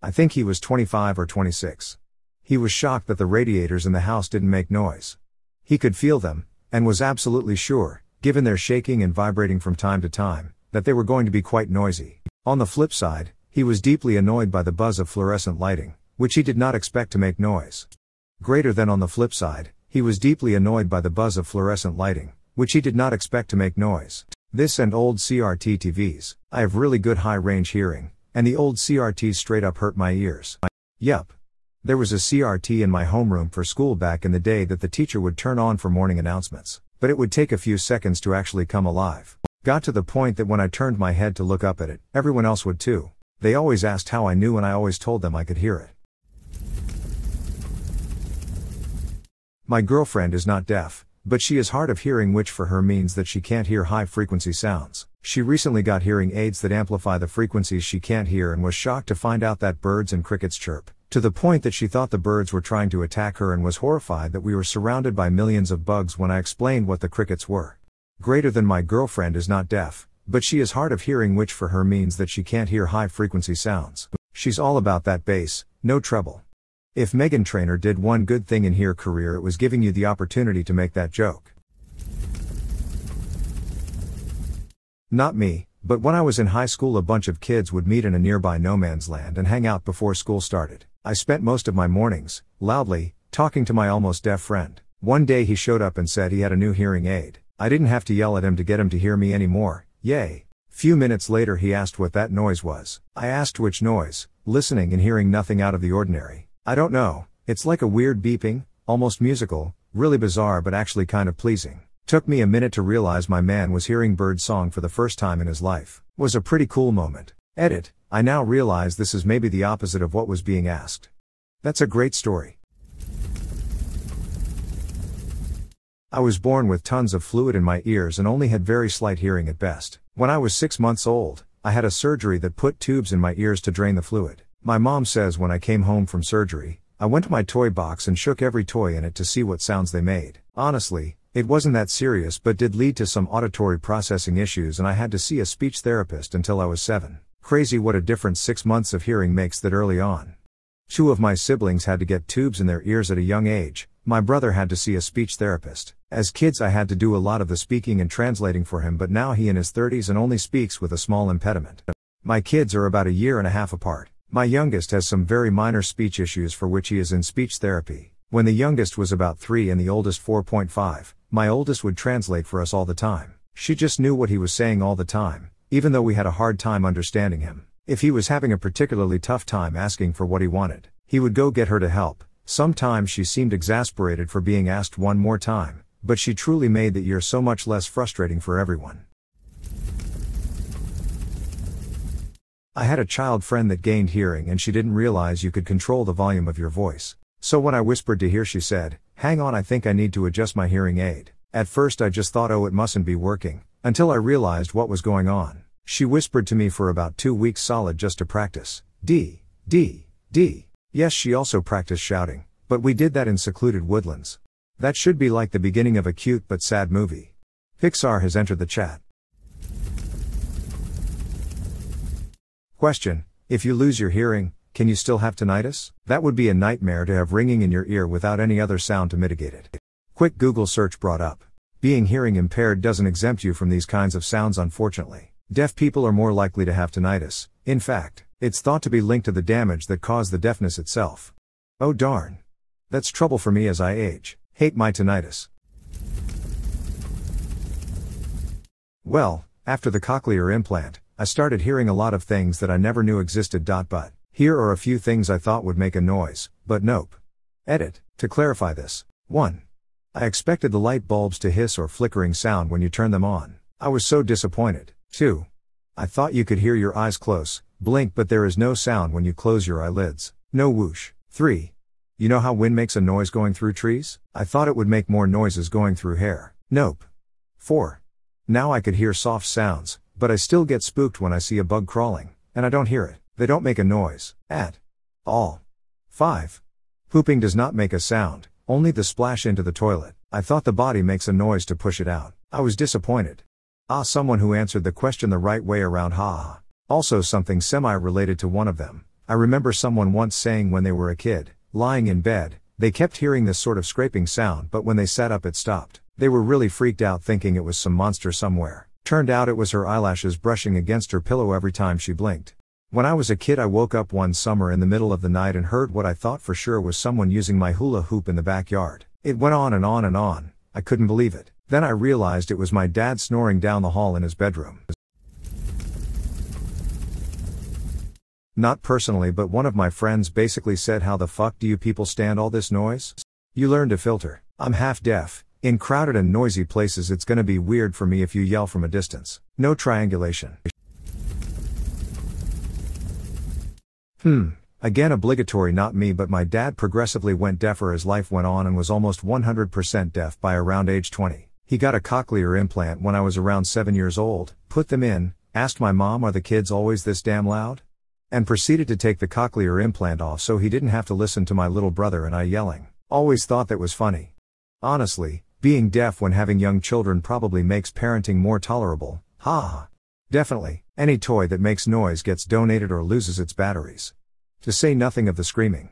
I think he was 25 or 26. He was shocked that the radiators in the house didn't make noise. He could feel them, and was absolutely sure, given their shaking and vibrating from time to time, that they were going to be quite noisy. On the flip side, he was deeply annoyed by the buzz of fluorescent lighting, which he did not expect to make noise. Greater than on the flip side, he was deeply annoyed by the buzz of fluorescent lighting, which he did not expect to make noise. This and old CRT TVs. I have really good high range hearing, and the old CRTs straight up hurt my ears. Yup. There was a CRT in my homeroom for school back in the day that the teacher would turn on for morning announcements, but it would take a few seconds to actually come alive. Got to the point that when I turned my head to look up at it, everyone else would too. They always asked how I knew and I always told them I could hear it. My girlfriend is not deaf, but she is hard of hearing, which for her means that she can't hear high frequency sounds. She recently got hearing aids that amplify the frequencies she can't hear and was shocked to find out that birds and crickets chirp, To the point that she thought the birds were trying to attack her and was horrified that we were surrounded by millions of bugs when I explained what the crickets were. Greater than my girlfriend is not deaf, but she is hard of hearing, which for her means that she can't hear high frequency sounds. She's all about that bass, no treble. If Meghan Trainor did one good thing in her career, it was giving you the opportunity to make that joke. Not me, but when I was in high school, a bunch of kids would meet in a nearby no man's land and hang out before school started. I spent most of my mornings, loudly, talking to my almost deaf friend. One day he showed up and said he had a new hearing aid. I didn't have to yell at him to get him to hear me anymore, yay. Few minutes later he asked what that noise was. I asked which noise, listening and hearing nothing out of the ordinary. I don't know, it's like a weird beeping, almost musical, really bizarre but actually kind of pleasing. Took me a minute to realize my man was hearing bird song for the first time in his life. Was a pretty cool moment. Edit. I now realize this is maybe the opposite of what was being asked. That's a great story. I was born with tons of fluid in my ears and only had very slight hearing at best. When I was six months old, I had a surgery that put tubes in my ears to drain the fluid. My mom says when I came home from surgery, I went to my toy box and shook every toy in it to see what sounds they made. Honestly, it wasn't that serious but did lead to some auditory processing issues and I had to see a speech therapist until I was seven. Crazy what a difference six months of hearing makes that early on. Two of my siblings had to get tubes in their ears at a young age, my brother had to see a speech therapist. As kids, I had to do a lot of the speaking and translating for him, but now he in his 30s and only speaks with a small impediment. My kids are about a year and a half apart. My youngest has some very minor speech issues for which he is in speech therapy. When the youngest was about 3 and the oldest 4.5, my oldest would translate for us all the time. She just knew what he was saying all the time even though we had a hard time understanding him. If he was having a particularly tough time asking for what he wanted, he would go get her to help. Sometimes she seemed exasperated for being asked one more time, but she truly made the year so much less frustrating for everyone. I had a child friend that gained hearing and she didn't realize you could control the volume of your voice. So when I whispered to her, she said, Hang on, I think I need to adjust my hearing aid. At first, I just thought, oh, it mustn't be working, until I realized what was going on. She whispered to me for about two weeks solid just to practice. D, D, D. Yes, she also practiced shouting, but we did that in secluded woodlands. That should be like the beginning of a cute but sad movie. Pixar has entered the chat. Question If you lose your hearing, can you still have tinnitus? That would be a nightmare to have ringing in your ear without any other sound to mitigate it. Quick Google search brought up. Being hearing impaired doesn't exempt you from these kinds of sounds, unfortunately. Deaf people are more likely to have tinnitus. In fact, it's thought to be linked to the damage that caused the deafness itself. Oh darn. That's trouble for me as I age. Hate my tinnitus. Well, after the cochlear implant, I started hearing a lot of things that I never knew existed. But, here are a few things I thought would make a noise, but nope. Edit, to clarify this. 1. I expected the light bulbs to hiss or flickering sound when you turn them on. I was so disappointed. 2. I thought you could hear your eyes close, blink, but there is no sound when you close your eyelids. No whoosh. 3. You know how wind makes a noise going through trees? I thought it would make more noises going through hair. Nope. 4. Now I could hear soft sounds, but I still get spooked when I see a bug crawling, and I don't hear it. They don't make a noise. At all. 5. Pooping does not make a sound, only the splash into the toilet. I thought the body makes a noise to push it out. I was disappointed. Ah, someone who answered the question the right way around, ha. Also, something semi related to one of them. I remember someone once saying when they were a kid, lying in bed, they kept hearing this sort of scraping sound, but when they sat up, it stopped. They were really freaked out thinking it was some monster somewhere. Turned out it was her eyelashes brushing against her pillow every time she blinked. When I was a kid, I woke up one summer in the middle of the night and heard what I thought for sure was someone using my hula hoop in the backyard. It went on and on and on, I couldn't believe it. Then I realized it was my dad snoring down the hall in his bedroom. Not personally, but one of my friends basically said, How the fuck do you people stand all this noise? You learn to filter. I'm half deaf. In crowded and noisy places, it's gonna be weird for me if you yell from a distance. No triangulation. Hmm, again obligatory not me but my dad progressively went deafer as life went on and was almost 100% deaf by around age 20. He got a cochlear implant when I was around 7 years old, put them in, asked my mom, Are the kids always this damn loud? And proceeded to take the cochlear implant off so he didn't have to listen to my little brother and I yelling. Always thought that was funny. Honestly, being deaf when having young children probably makes parenting more tolerable. Ha. Definitely, any toy that makes noise gets donated or loses its batteries. To say nothing of the screaming.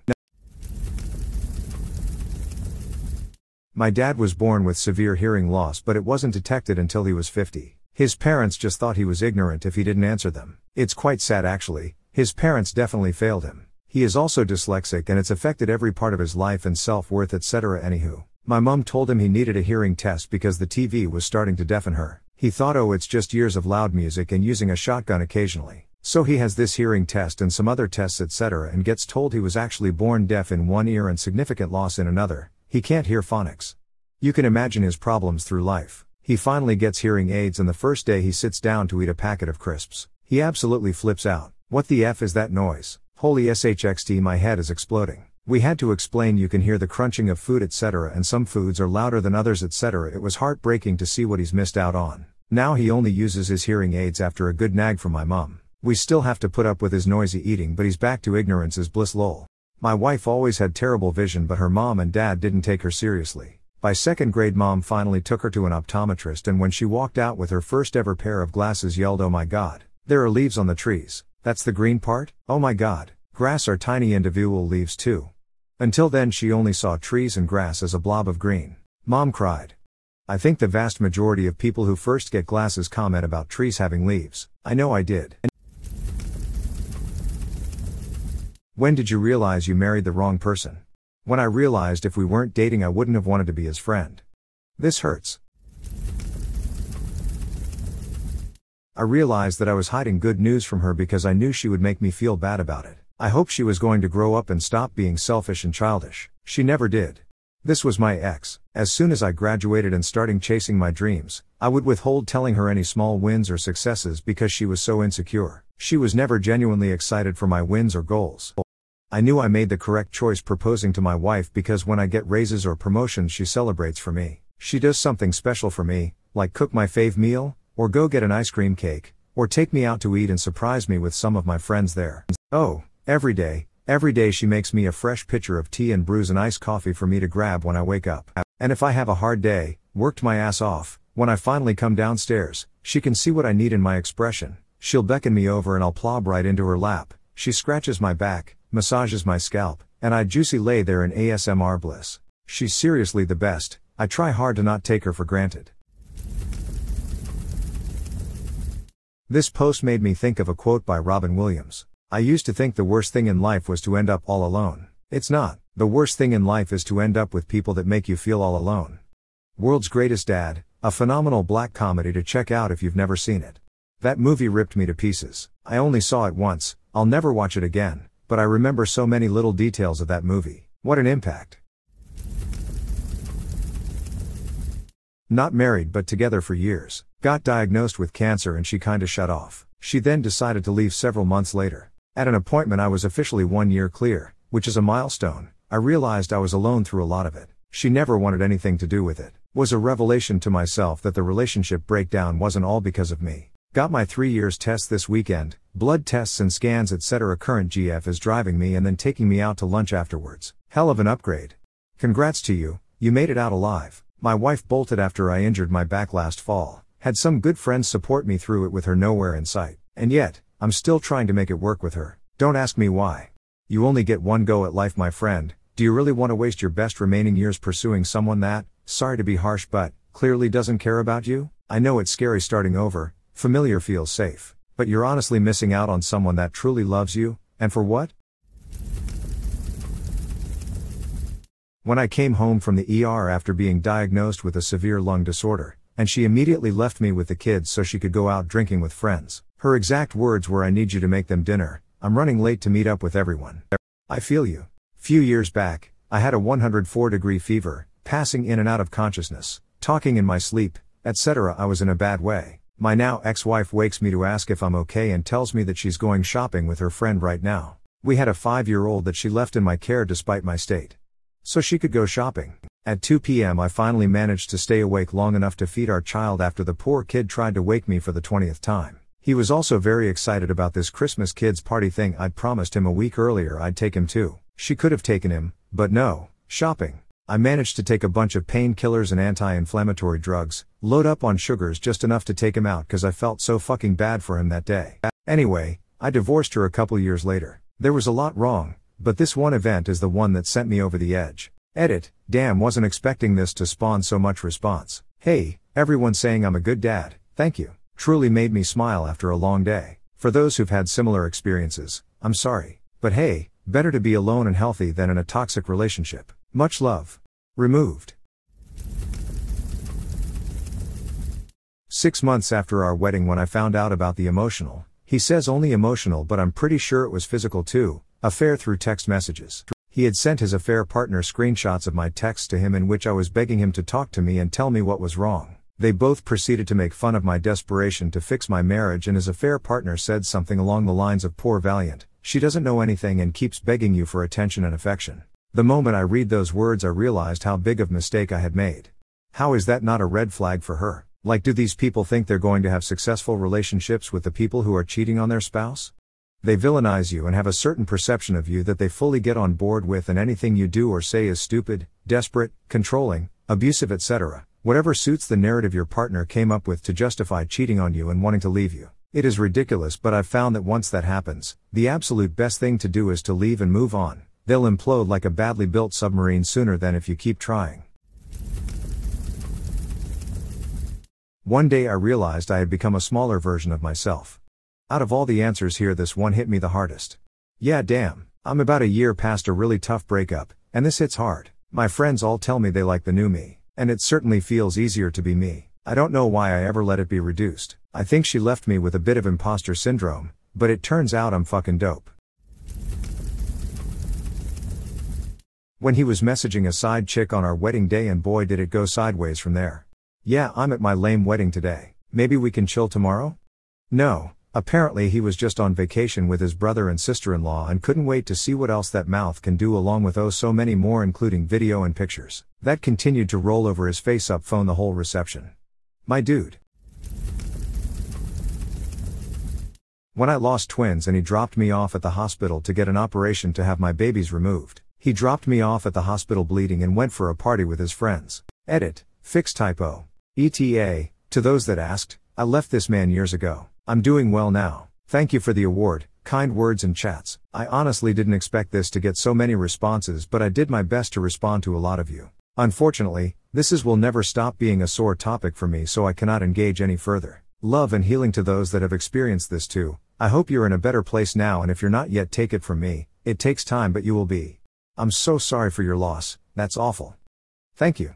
My dad was born with severe hearing loss, but it wasn't detected until he was 50. His parents just thought he was ignorant if he didn't answer them. It's quite sad actually, his parents definitely failed him. He is also dyslexic and it's affected every part of his life and self worth, etc. Anywho, my mum told him he needed a hearing test because the TV was starting to deafen her. He thought, oh, it's just years of loud music and using a shotgun occasionally. So he has this hearing test and some other tests, etc., and gets told he was actually born deaf in one ear and significant loss in another. He can't hear phonics. You can imagine his problems through life. He finally gets hearing aids and the first day he sits down to eat a packet of crisps. He absolutely flips out. What the F is that noise? Holy SHXT my head is exploding. We had to explain you can hear the crunching of food etc and some foods are louder than others etc it was heartbreaking to see what he's missed out on. Now he only uses his hearing aids after a good nag from my mum. We still have to put up with his noisy eating but he's back to ignorance is bliss lol. My wife always had terrible vision, but her mom and dad didn't take her seriously. By second grade, mom finally took her to an optometrist, and when she walked out with her first ever pair of glasses, yelled, Oh my god, there are leaves on the trees. That's the green part? Oh my god, grass are tiny individual leaves too. Until then, she only saw trees and grass as a blob of green. Mom cried. I think the vast majority of people who first get glasses comment about trees having leaves. I know I did. When did you realize you married the wrong person? When I realized if we weren't dating, I wouldn't have wanted to be his friend. This hurts. I realized that I was hiding good news from her because I knew she would make me feel bad about it. I hoped she was going to grow up and stop being selfish and childish. She never did. This was my ex. As soon as I graduated and starting chasing my dreams, I would withhold telling her any small wins or successes because she was so insecure. She was never genuinely excited for my wins or goals. I knew I made the correct choice proposing to my wife because when I get raises or promotions, she celebrates for me. She does something special for me, like cook my fave meal, or go get an ice cream cake, or take me out to eat and surprise me with some of my friends there. Oh, every day, every day she makes me a fresh pitcher of tea and brews an iced coffee for me to grab when I wake up. And if I have a hard day, worked my ass off, when I finally come downstairs, she can see what I need in my expression. She'll beckon me over and I'll plob right into her lap. She scratches my back, massages my scalp, and I juicy lay there in ASMR bliss. She's seriously the best, I try hard to not take her for granted. This post made me think of a quote by Robin Williams. I used to think the worst thing in life was to end up all alone. It's not. The worst thing in life is to end up with people that make you feel all alone. World's Greatest Dad, a phenomenal black comedy to check out if you've never seen it. That movie ripped me to pieces. I only saw it once, I'll never watch it again, but I remember so many little details of that movie. What an impact. Not married but together for years. Got diagnosed with cancer and she kinda shut off. She then decided to leave several months later. At an appointment, I was officially one year clear, which is a milestone. I realized I was alone through a lot of it. She never wanted anything to do with it. Was a revelation to myself that the relationship breakdown wasn't all because of me. Got my three years test this weekend, blood tests and scans etc. Current GF is driving me and then taking me out to lunch afterwards. Hell of an upgrade. Congrats to you, you made it out alive. My wife bolted after I injured my back last fall. Had some good friends support me through it with her nowhere in sight. And yet, I'm still trying to make it work with her. Don't ask me why. You only get one go at life, my friend. Do you really want to waste your best remaining years pursuing someone that, sorry to be harsh, but clearly doesn't care about you? I know it's scary starting over, Familiar feels safe, but you're honestly missing out on someone that truly loves you, and for what? When I came home from the ER after being diagnosed with a severe lung disorder, and she immediately left me with the kids so she could go out drinking with friends. Her exact words were I need you to make them dinner, I'm running late to meet up with everyone. I feel you. Few years back, I had a 104 degree fever, passing in and out of consciousness, talking in my sleep, etc. I was in a bad way. My now ex-wife wakes me to ask if I'm okay and tells me that she's going shopping with her friend right now. We had a five-year-old that she left in my care despite my state. So she could go shopping. At 2 p.m. I finally managed to stay awake long enough to feed our child after the poor kid tried to wake me for the 20th time. He was also very excited about this Christmas kids party thing I'd promised him a week earlier I'd take him to. She could have taken him, but no, shopping. I managed to take a bunch of painkillers and anti inflammatory drugs, load up on sugars just enough to take him out because I felt so fucking bad for him that day. Anyway, I divorced her a couple years later. There was a lot wrong, but this one event is the one that sent me over the edge. Edit, damn, wasn't expecting this to spawn so much response. Hey, everyone saying I'm a good dad, thank you. Truly made me smile after a long day. For those who've had similar experiences, I'm sorry. But hey, better to be alone and healthy than in a toxic relationship. Much love. Removed. Six months after our wedding, when I found out about the emotional, he says only emotional, but I'm pretty sure it was physical too, affair through text messages. He had sent his affair partner screenshots of my texts to him in which I was begging him to talk to me and tell me what was wrong. They both proceeded to make fun of my desperation to fix my marriage, and his affair partner said something along the lines of Poor Valiant, she doesn't know anything and keeps begging you for attention and affection. The moment I read those words, I realized how big of mistake I had made. How is that not a red flag for her? Like, do these people think they're going to have successful relationships with the people who are cheating on their spouse? They villainize you and have a certain perception of you that they fully get on board with, and anything you do or say is stupid, desperate, controlling, abusive, etc. Whatever suits the narrative your partner came up with to justify cheating on you and wanting to leave you. It is ridiculous, but I've found that once that happens, the absolute best thing to do is to leave and move on. They'll implode like a badly built submarine sooner than if you keep trying. One day I realized I had become a smaller version of myself. Out of all the answers here, this one hit me the hardest. Yeah, damn, I'm about a year past a really tough breakup, and this hits hard. My friends all tell me they like the new me, and it certainly feels easier to be me. I don't know why I ever let it be reduced. I think she left me with a bit of imposter syndrome, but it turns out I'm fucking dope. When he was messaging a side chick on our wedding day, and boy, did it go sideways from there. Yeah, I'm at my lame wedding today. Maybe we can chill tomorrow? No. Apparently, he was just on vacation with his brother and sister in law and couldn't wait to see what else that mouth can do, along with oh so many more, including video and pictures. That continued to roll over his face up phone the whole reception. My dude. When I lost twins and he dropped me off at the hospital to get an operation to have my babies removed. He dropped me off at the hospital bleeding and went for a party with his friends. Edit. Fix typo. ETA. To those that asked, I left this man years ago. I'm doing well now. Thank you for the award, kind words and chats. I honestly didn't expect this to get so many responses, but I did my best to respond to a lot of you. Unfortunately, this is will never stop being a sore topic for me, so I cannot engage any further. Love and healing to those that have experienced this too. I hope you're in a better place now, and if you're not yet, take it from me. It takes time, but you will be. I'm so sorry for your loss, that's awful. Thank you.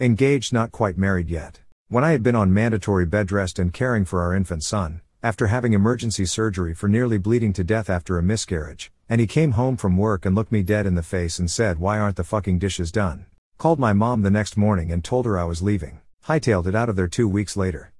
Engaged, not quite married yet. When I had been on mandatory bed rest and caring for our infant son, after having emergency surgery for nearly bleeding to death after a miscarriage, and he came home from work and looked me dead in the face and said, Why aren't the fucking dishes done? Called my mom the next morning and told her I was leaving. Hightailed it out of there two weeks later.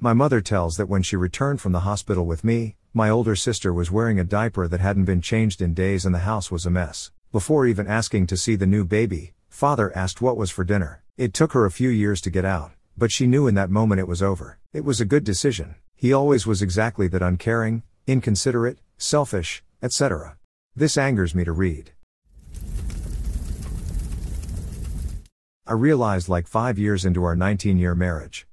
My mother tells that when she returned from the hospital with me, my older sister was wearing a diaper that hadn't been changed in days and the house was a mess. Before even asking to see the new baby, father asked what was for dinner. It took her a few years to get out, but she knew in that moment it was over. It was a good decision. He always was exactly that uncaring, inconsiderate, selfish, etc. This angers me to read. I realized like five years into our 19 year marriage.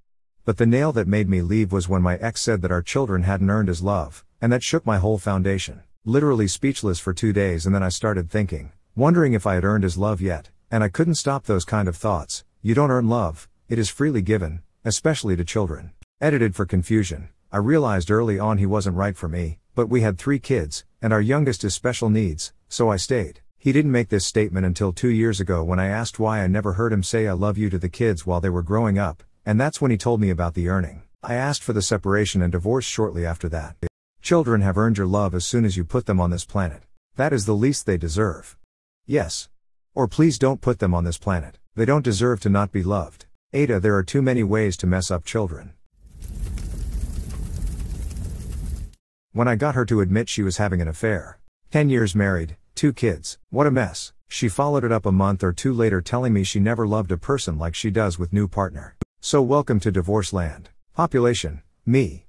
But the nail that made me leave was when my ex said that our children hadn't earned his love, and that shook my whole foundation. Literally speechless for two days, and then I started thinking, wondering if I had earned his love yet, and I couldn't stop those kind of thoughts. You don't earn love, it is freely given, especially to children. Edited for confusion, I realized early on he wasn't right for me, but we had three kids, and our youngest is special needs, so I stayed. He didn't make this statement until two years ago when I asked why I never heard him say I love you to the kids while they were growing up, and that's when he told me about the earning. I asked for the separation and divorce shortly after that. Children have earned your love as soon as you put them on this planet. That is the least they deserve. Yes. Or please don't put them on this planet. They don't deserve to not be loved. Ada, there are too many ways to mess up children. When I got her to admit she was having an affair. 10 years married, two kids, what a mess. She followed it up a month or two later telling me she never loved a person like she does with new partner. So welcome to divorce land. Population, me.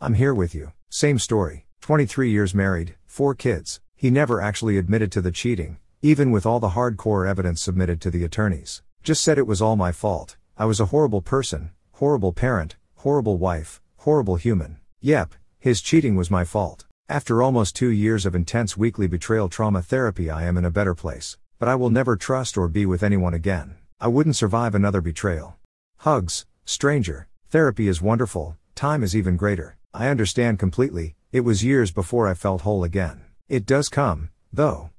I'm here with you. Same story. 23 years married, 4 kids. He never actually admitted to the cheating, even with all the hardcore evidence submitted to the attorneys. Just said it was all my fault. I was a horrible person, horrible parent, horrible wife, horrible human. Yep, his cheating was my fault. After almost two years of intense weekly betrayal trauma therapy, I am in a better place. But I will never trust or be with anyone again. I wouldn't survive another betrayal. Hugs, stranger. Therapy is wonderful, time is even greater. I understand completely, it was years before I felt whole again. It does come, though.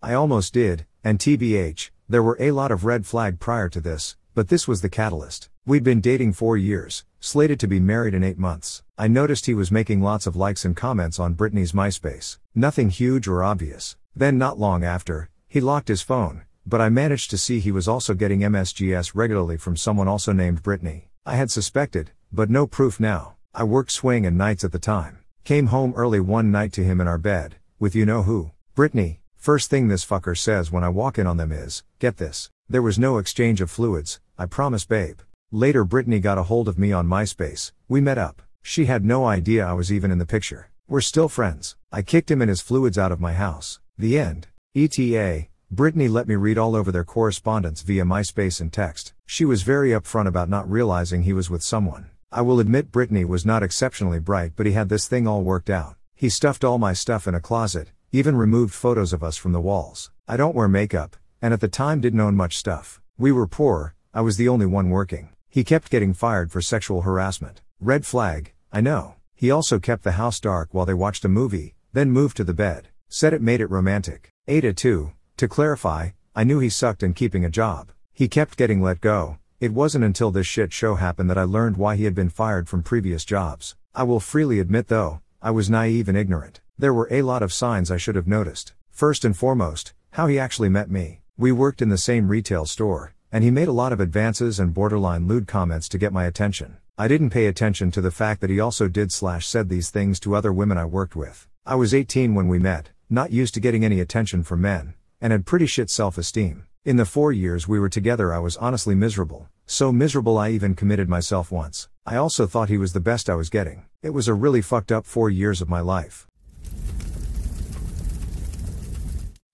I almost did, and TBH, there were a lot of red flag prior to this, but this was the catalyst. We'd been dating four years, slated to be married in eight months. I noticed he was making lots of likes and comments on Brittany's MySpace. Nothing huge or obvious. Then, not long after, he locked his phone, but I managed to see he was also getting MSGS regularly from someone also named Brittany. I had suspected, but no proof now. I worked swing and nights at the time. Came home early one night to him in our bed, with you know who. Brittany, first thing this fucker says when I walk in on them is, get this. There was no exchange of fluids, I promise babe. Later Brittany got a hold of me on MySpace, we met up. She had no idea I was even in the picture. We're still friends. I kicked him and his fluids out of my house. The end. ETA, Brittany let me read all over their correspondence via MySpace and text. She was very upfront about not realizing he was with someone. I will admit Brittany was not exceptionally bright, but he had this thing all worked out. He stuffed all my stuff in a closet, even removed photos of us from the walls. I don't wear makeup, and at the time didn't own much stuff. We were poor, I was the only one working. He kept getting fired for sexual harassment. Red flag, I know. He also kept the house dark while they watched a movie, then moved to the bed. Said it made it romantic. Ada too, to clarify, I knew he sucked in keeping a job. He kept getting let go. It wasn't until this shit show happened that I learned why he had been fired from previous jobs. I will freely admit though, I was naive and ignorant. There were a lot of signs I should have noticed. First and foremost, how he actually met me. We worked in the same retail store, and he made a lot of advances and borderline lewd comments to get my attention. I didn't pay attention to the fact that he also did slash said these things to other women I worked with. I was 18 when we met, not used to getting any attention from men, and had pretty shit self esteem. In the four years we were together, I was honestly miserable. So miserable I even committed myself once. I also thought he was the best I was getting. It was a really fucked up four years of my life.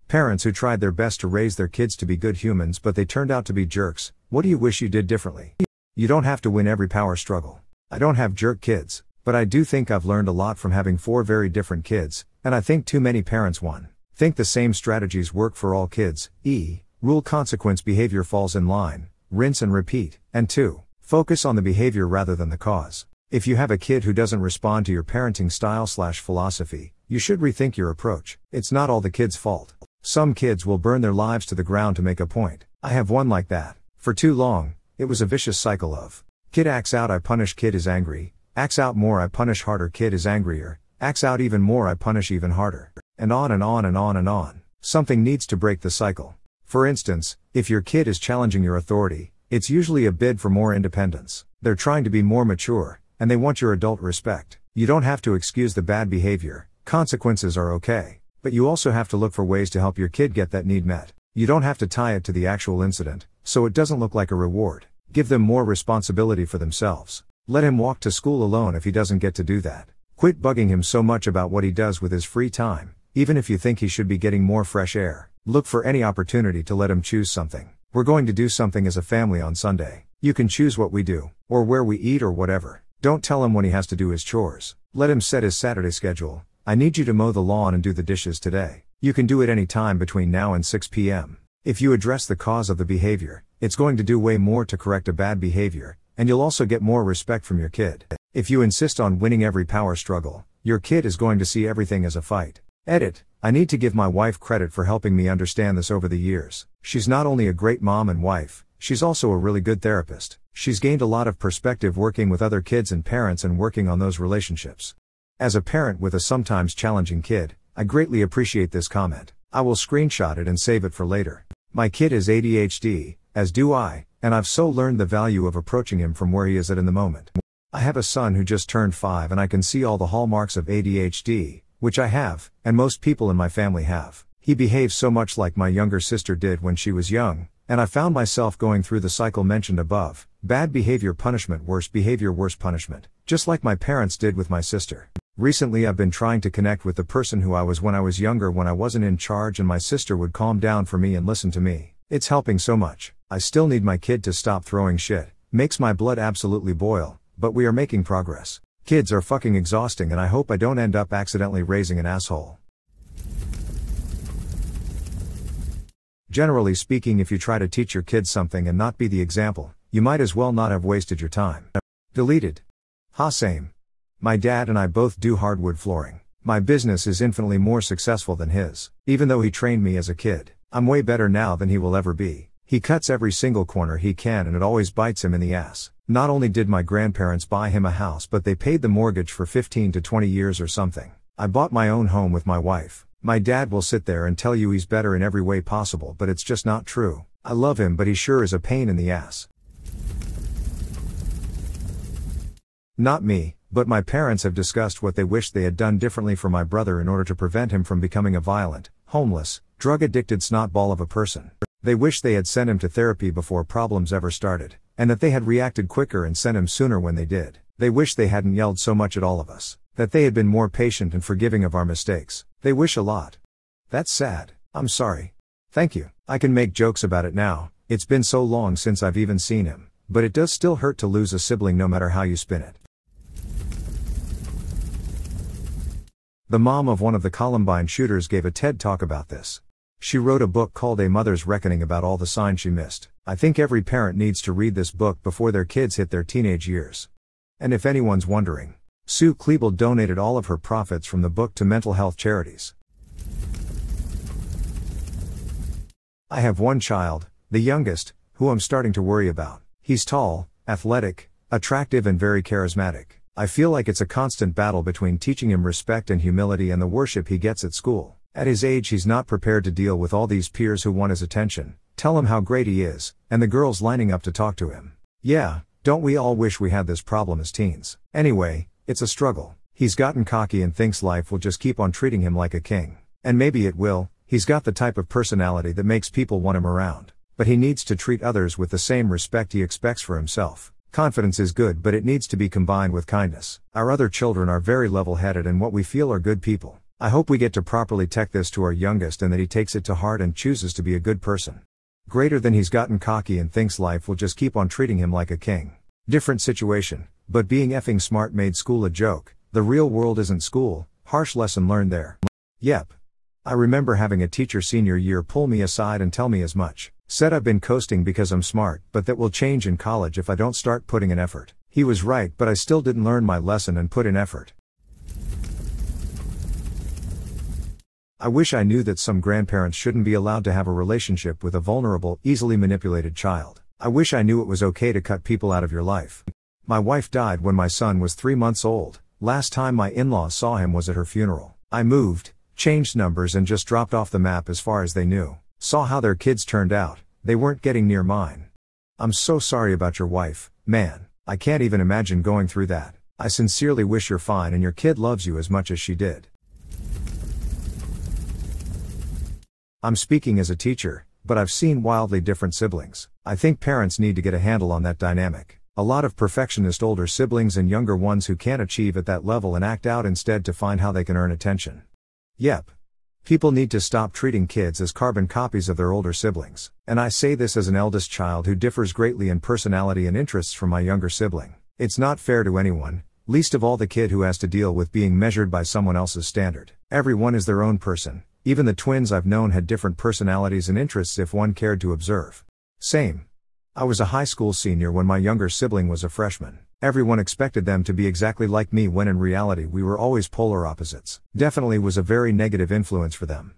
Parents who tried their best to raise their kids to be good humans but they turned out to be jerks, what do you wish you did differently? You don't have to win every power struggle. I don't have jerk kids, but I do think I've learned a lot from having four very different kids, and I think too many parents won. Think the same strategies work for all kids, e. Rule consequence behavior falls in line, rinse and repeat, and 2. Focus on the behavior rather than the cause. If you have a kid who doesn't respond to your parenting style slash philosophy, you should rethink your approach. It's not all the kid's fault. Some kids will burn their lives to the ground to make a point. I have one like that. For too long, it was a vicious cycle of kid acts out, I punish, kid is angry, acts out more, I punish harder, kid is angrier, acts out even more, I punish even harder. And on and on and on and on. Something needs to break the cycle. For instance, if your kid is challenging your authority, it's usually a bid for more independence. They're trying to be more mature, and they want your adult respect. You don't have to excuse the bad behavior, consequences are okay. But you also have to look for ways to help your kid get that need met. You don't have to tie it to the actual incident, so it doesn't look like a reward. Give them more responsibility for themselves. Let him walk to school alone if he doesn't get to do that. Quit bugging him so much about what he does with his free time. Even if you think he should be getting more fresh air, look for any opportunity to let him choose something. We're going to do something as a family on Sunday. You can choose what we do, or where we eat or whatever. Don't tell him when he has to do his chores. Let him set his Saturday schedule. I need you to mow the lawn and do the dishes today. You can do it any time between now and 6 p.m. If you address the cause of the behavior, it's going to do way more to correct a bad behavior, and you'll also get more respect from your kid. If you insist on winning every power struggle, your kid is going to see everything as a fight. Edit. I need to give my wife credit for helping me understand this over the years. She's not only a great mom and wife, she's also a really good therapist. She's gained a lot of perspective working with other kids and parents and working on those relationships. As a parent with a sometimes challenging kid, I greatly appreciate this comment. I will screenshot it and save it for later. My kid is ADHD, as do I, and I've so learned the value of approaching him from where he is at in the moment. I have a son who just turned 5 and I can see all the hallmarks of ADHD, which I have, and most people in my family have. He behaves so much like my younger sister did when she was young, And I found myself going through the cycle mentioned above bad behavior punishment, worse behavior, worse punishment, just like my parents did with my sister. Recently, I've been trying to connect with the person who I was when I was younger, when I wasn't in charge, and my sister would calm down for me and listen to me. It's helping so much. I still need my kid to stop throwing shit. Makes my blood absolutely boil, but we are making progress. Kids are fucking exhausting, and I hope I don't end up accidentally raising an asshole. Generally speaking, if you try to teach your kids something and not be the example, you might as well not have wasted your time. Deleted. Ha same. My dad and I both do hardwood flooring. My business is infinitely more successful than his. Even though he trained me as a kid, I'm way better now than he will ever be. He cuts every single corner he can and it always bites him in the ass. Not only did my grandparents buy him a house, but they paid the mortgage for 15 to 20 years or something. I bought my own home with my wife. My dad will sit there and tell you he's better in every way possible, but it's just not true. I love him, but he sure is a pain in the ass. Not me, but my parents have discussed what they wish they had done differently for my brother in order to prevent him from becoming a violent, homeless, drug addicted snotball of a person. They wish they had sent him to therapy before problems ever started, and that they had reacted quicker and sent him sooner when they did. They wish they hadn't yelled so much at all of us, that they had been more patient and forgiving of our mistakes. They wish a lot. That's sad. I'm sorry. Thank you. I can make jokes about it now, it's been so long since I've even seen him, but it does still hurt to lose a sibling no matter how you spin it. The mom of one of the Columbine shooters gave a TED talk about this. She wrote a book called A Mother's Reckoning about all the signs she missed. I think every parent needs to read this book before their kids hit their teenage years. And if anyone's wondering, Sue Klebold donated all of her profits from the book to mental health charities. I have one child, the youngest, who I'm starting to worry about. He's tall, athletic, attractive, and very charismatic. I feel like it's a constant battle between teaching him respect and humility and the worship he gets at school. At his age, he's not prepared to deal with all these peers who want his attention, tell him how great he is, and the girls lining up to talk to him. Yeah, don't we all wish we had this problem as teens? Anyway, it's a struggle. He's gotten cocky and thinks life will just keep on treating him like a king. And maybe it will, he's got the type of personality that makes people want him around. But he needs to treat others with the same respect he expects for himself. Confidence is good, but it needs to be combined with kindness. Our other children are very level headed and what we feel are good people. I hope we get to properly tech this to our youngest and that he takes it to heart and chooses to be a good person. Greater than he's gotten cocky and thinks life will just keep on treating him like a king. Different situation. But being effing smart made school a joke, the real world isn't school, harsh lesson learned there. Yep. I remember having a teacher senior year pull me aside and tell me as much. Said I've been coasting because I'm smart, but that will change in college if I don't start putting in effort. He was right, but I still didn't learn my lesson and put in effort. I wish I knew that some grandparents shouldn't be allowed to have a relationship with a vulnerable, easily manipulated child. I wish I knew it was okay to cut people out of your life. My wife died when my son was three months old. Last time my in laws saw him was at her funeral. I moved, changed numbers, and just dropped off the map as far as they knew. Saw how their kids turned out, they weren't getting near mine. I'm so sorry about your wife, man. I can't even imagine going through that. I sincerely wish you're fine and your kid loves you as much as she did. I'm speaking as a teacher, but I've seen wildly different siblings. I think parents need to get a handle on that dynamic. A lot of perfectionist older siblings and younger ones who can't achieve at that level and act out instead to find how they can earn attention. Yep. People need to stop treating kids as carbon copies of their older siblings. And I say this as an eldest child who differs greatly in personality and interests from my younger sibling. It's not fair to anyone, least of all the kid who has to deal with being measured by someone else's standard. Everyone is their own person. Even the twins I've known had different personalities and interests if one cared to observe. Same. I was a high school senior when my younger sibling was a freshman. Everyone expected them to be exactly like me when in reality we were always polar opposites. Definitely was a very negative influence for them.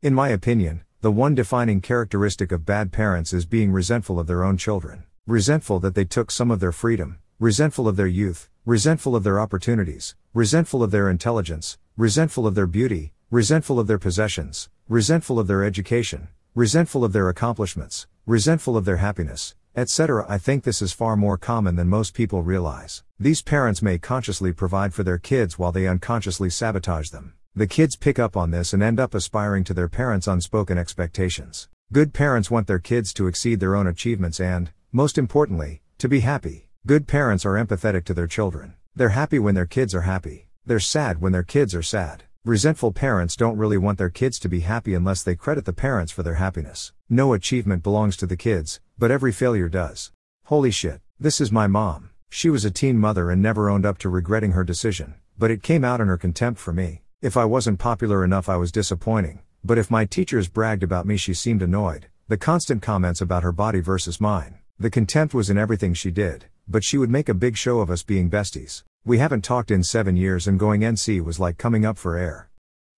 In my opinion, the one defining characteristic of bad parents is being resentful of their own children. Resentful that they took some of their freedom, resentful of their youth, resentful of their opportunities, resentful of their intelligence, resentful of their beauty, resentful of their possessions, resentful of their education, resentful of their accomplishments, resentful of their happiness, etc. I think this is far more common than most people realize. These parents may consciously provide for their kids while they unconsciously sabotage them. The kids pick up on this and end up aspiring to their parents' unspoken expectations. Good parents want their kids to exceed their own achievements and, most importantly, to be happy. Good parents are empathetic to their children. They're happy when their kids are happy. They're sad when their kids are sad. Resentful parents don't really want their kids to be happy unless they credit the parents for their happiness. No achievement belongs to the kids, but every failure does. Holy shit, this is my mom. She was a teen mother and never owned up to regretting her decision, but it came out in her contempt for me. If I wasn't popular enough, I was disappointing, but if my teachers bragged about me, she seemed annoyed. The constant comments about her body versus mine. The contempt was in everything she did, but she would make a big show of us being besties. We haven't talked in seven years and going NC was like coming up for air.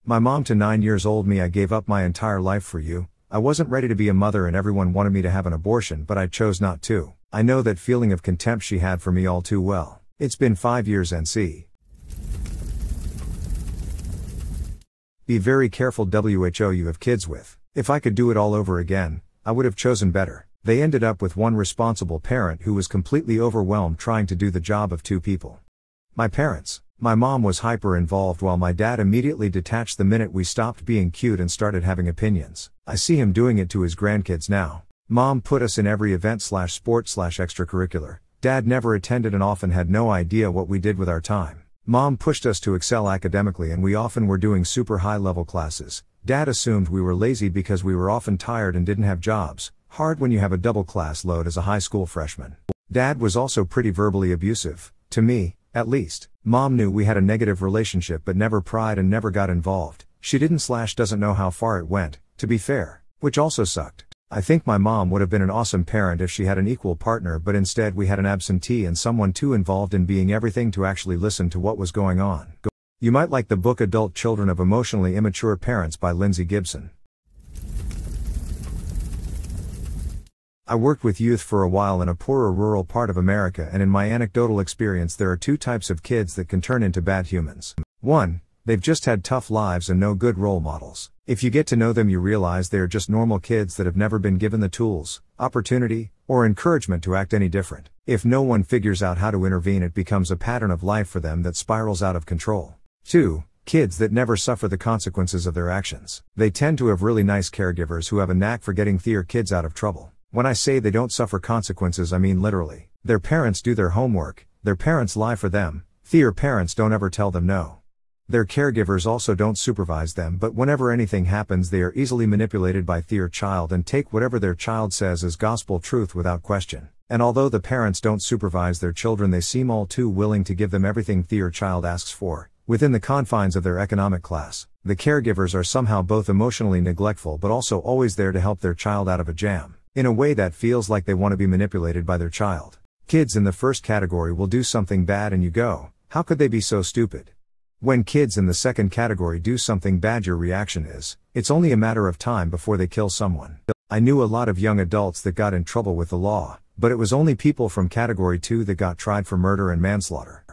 My mom to nine years old me I gave up my entire life for you, I wasn't ready to be a mother and everyone wanted me to have an abortion but I chose not to. I know that feeling of contempt she had for me all too well. It's been five years NC. Be very careful WHO you have kids with. If I could do it all over again, I would have chosen better. They ended up with one responsible parent who was completely overwhelmed trying to do the job of two people. My parents. My mom was hyper involved while my dad immediately detached the minute we stopped being cute and started having opinions. I see him doing it to his grandkids now. Mom put us in every event slash sport slash extracurricular. Dad never attended and often had no idea what we did with our time. Mom pushed us to excel academically and we often were doing super high level classes. Dad assumed we were lazy because we were often tired and didn't have jobs. Hard when you have a double class load as a high school freshman. Dad was also pretty verbally abusive, to me, at least. Mom knew we had a negative relationship but never pried and never got involved. She didn't slash doesn't know how far it went, to be fair, which also sucked. I think my mom would have been an awesome parent if she had an equal partner, but instead we had an absentee and someone too involved in being everything to actually listen to what was going on. You might like the book Adult Children of Emotionally Immature Parents by Lindsay Gibson. I worked with youth for a while in a poorer rural part of America, and in my anecdotal experience, there are two types of kids that can turn into bad humans. 1. They've just had tough lives and no good role models. If you get to know them, you realize they are just normal kids that have never been given the tools, opportunity, or encouragement to act any different. If no one figures out how to intervene, it becomes a pattern of life for them that spirals out of control. 2. Kids that never suffer the consequences of their actions. They tend to have really nice caregivers who have a knack for getting their kids out of trouble. When I say they don't suffer consequences, I mean literally. Their parents do their homework, their parents lie for them, their parents don't ever tell them no. Their caregivers also don't supervise them, but whenever anything happens, they are easily manipulated by their child and take whatever their child says as gospel truth without question. And although the parents don't supervise their children, they seem all too willing to give them everything their child asks for, within the confines of their economic class. The caregivers are somehow both emotionally neglectful but also always there to help their child out of a jam in a way that feels like they want to be manipulated by their child. Kids in the first category will do something bad and you go, how could they be so stupid? When kids in the second category do something bad, your reaction is, it's only a matter of time before they kill someone. I knew a lot of young adults that got in trouble with the law, but it was only people from category 2 that got tried for murder and manslaughter.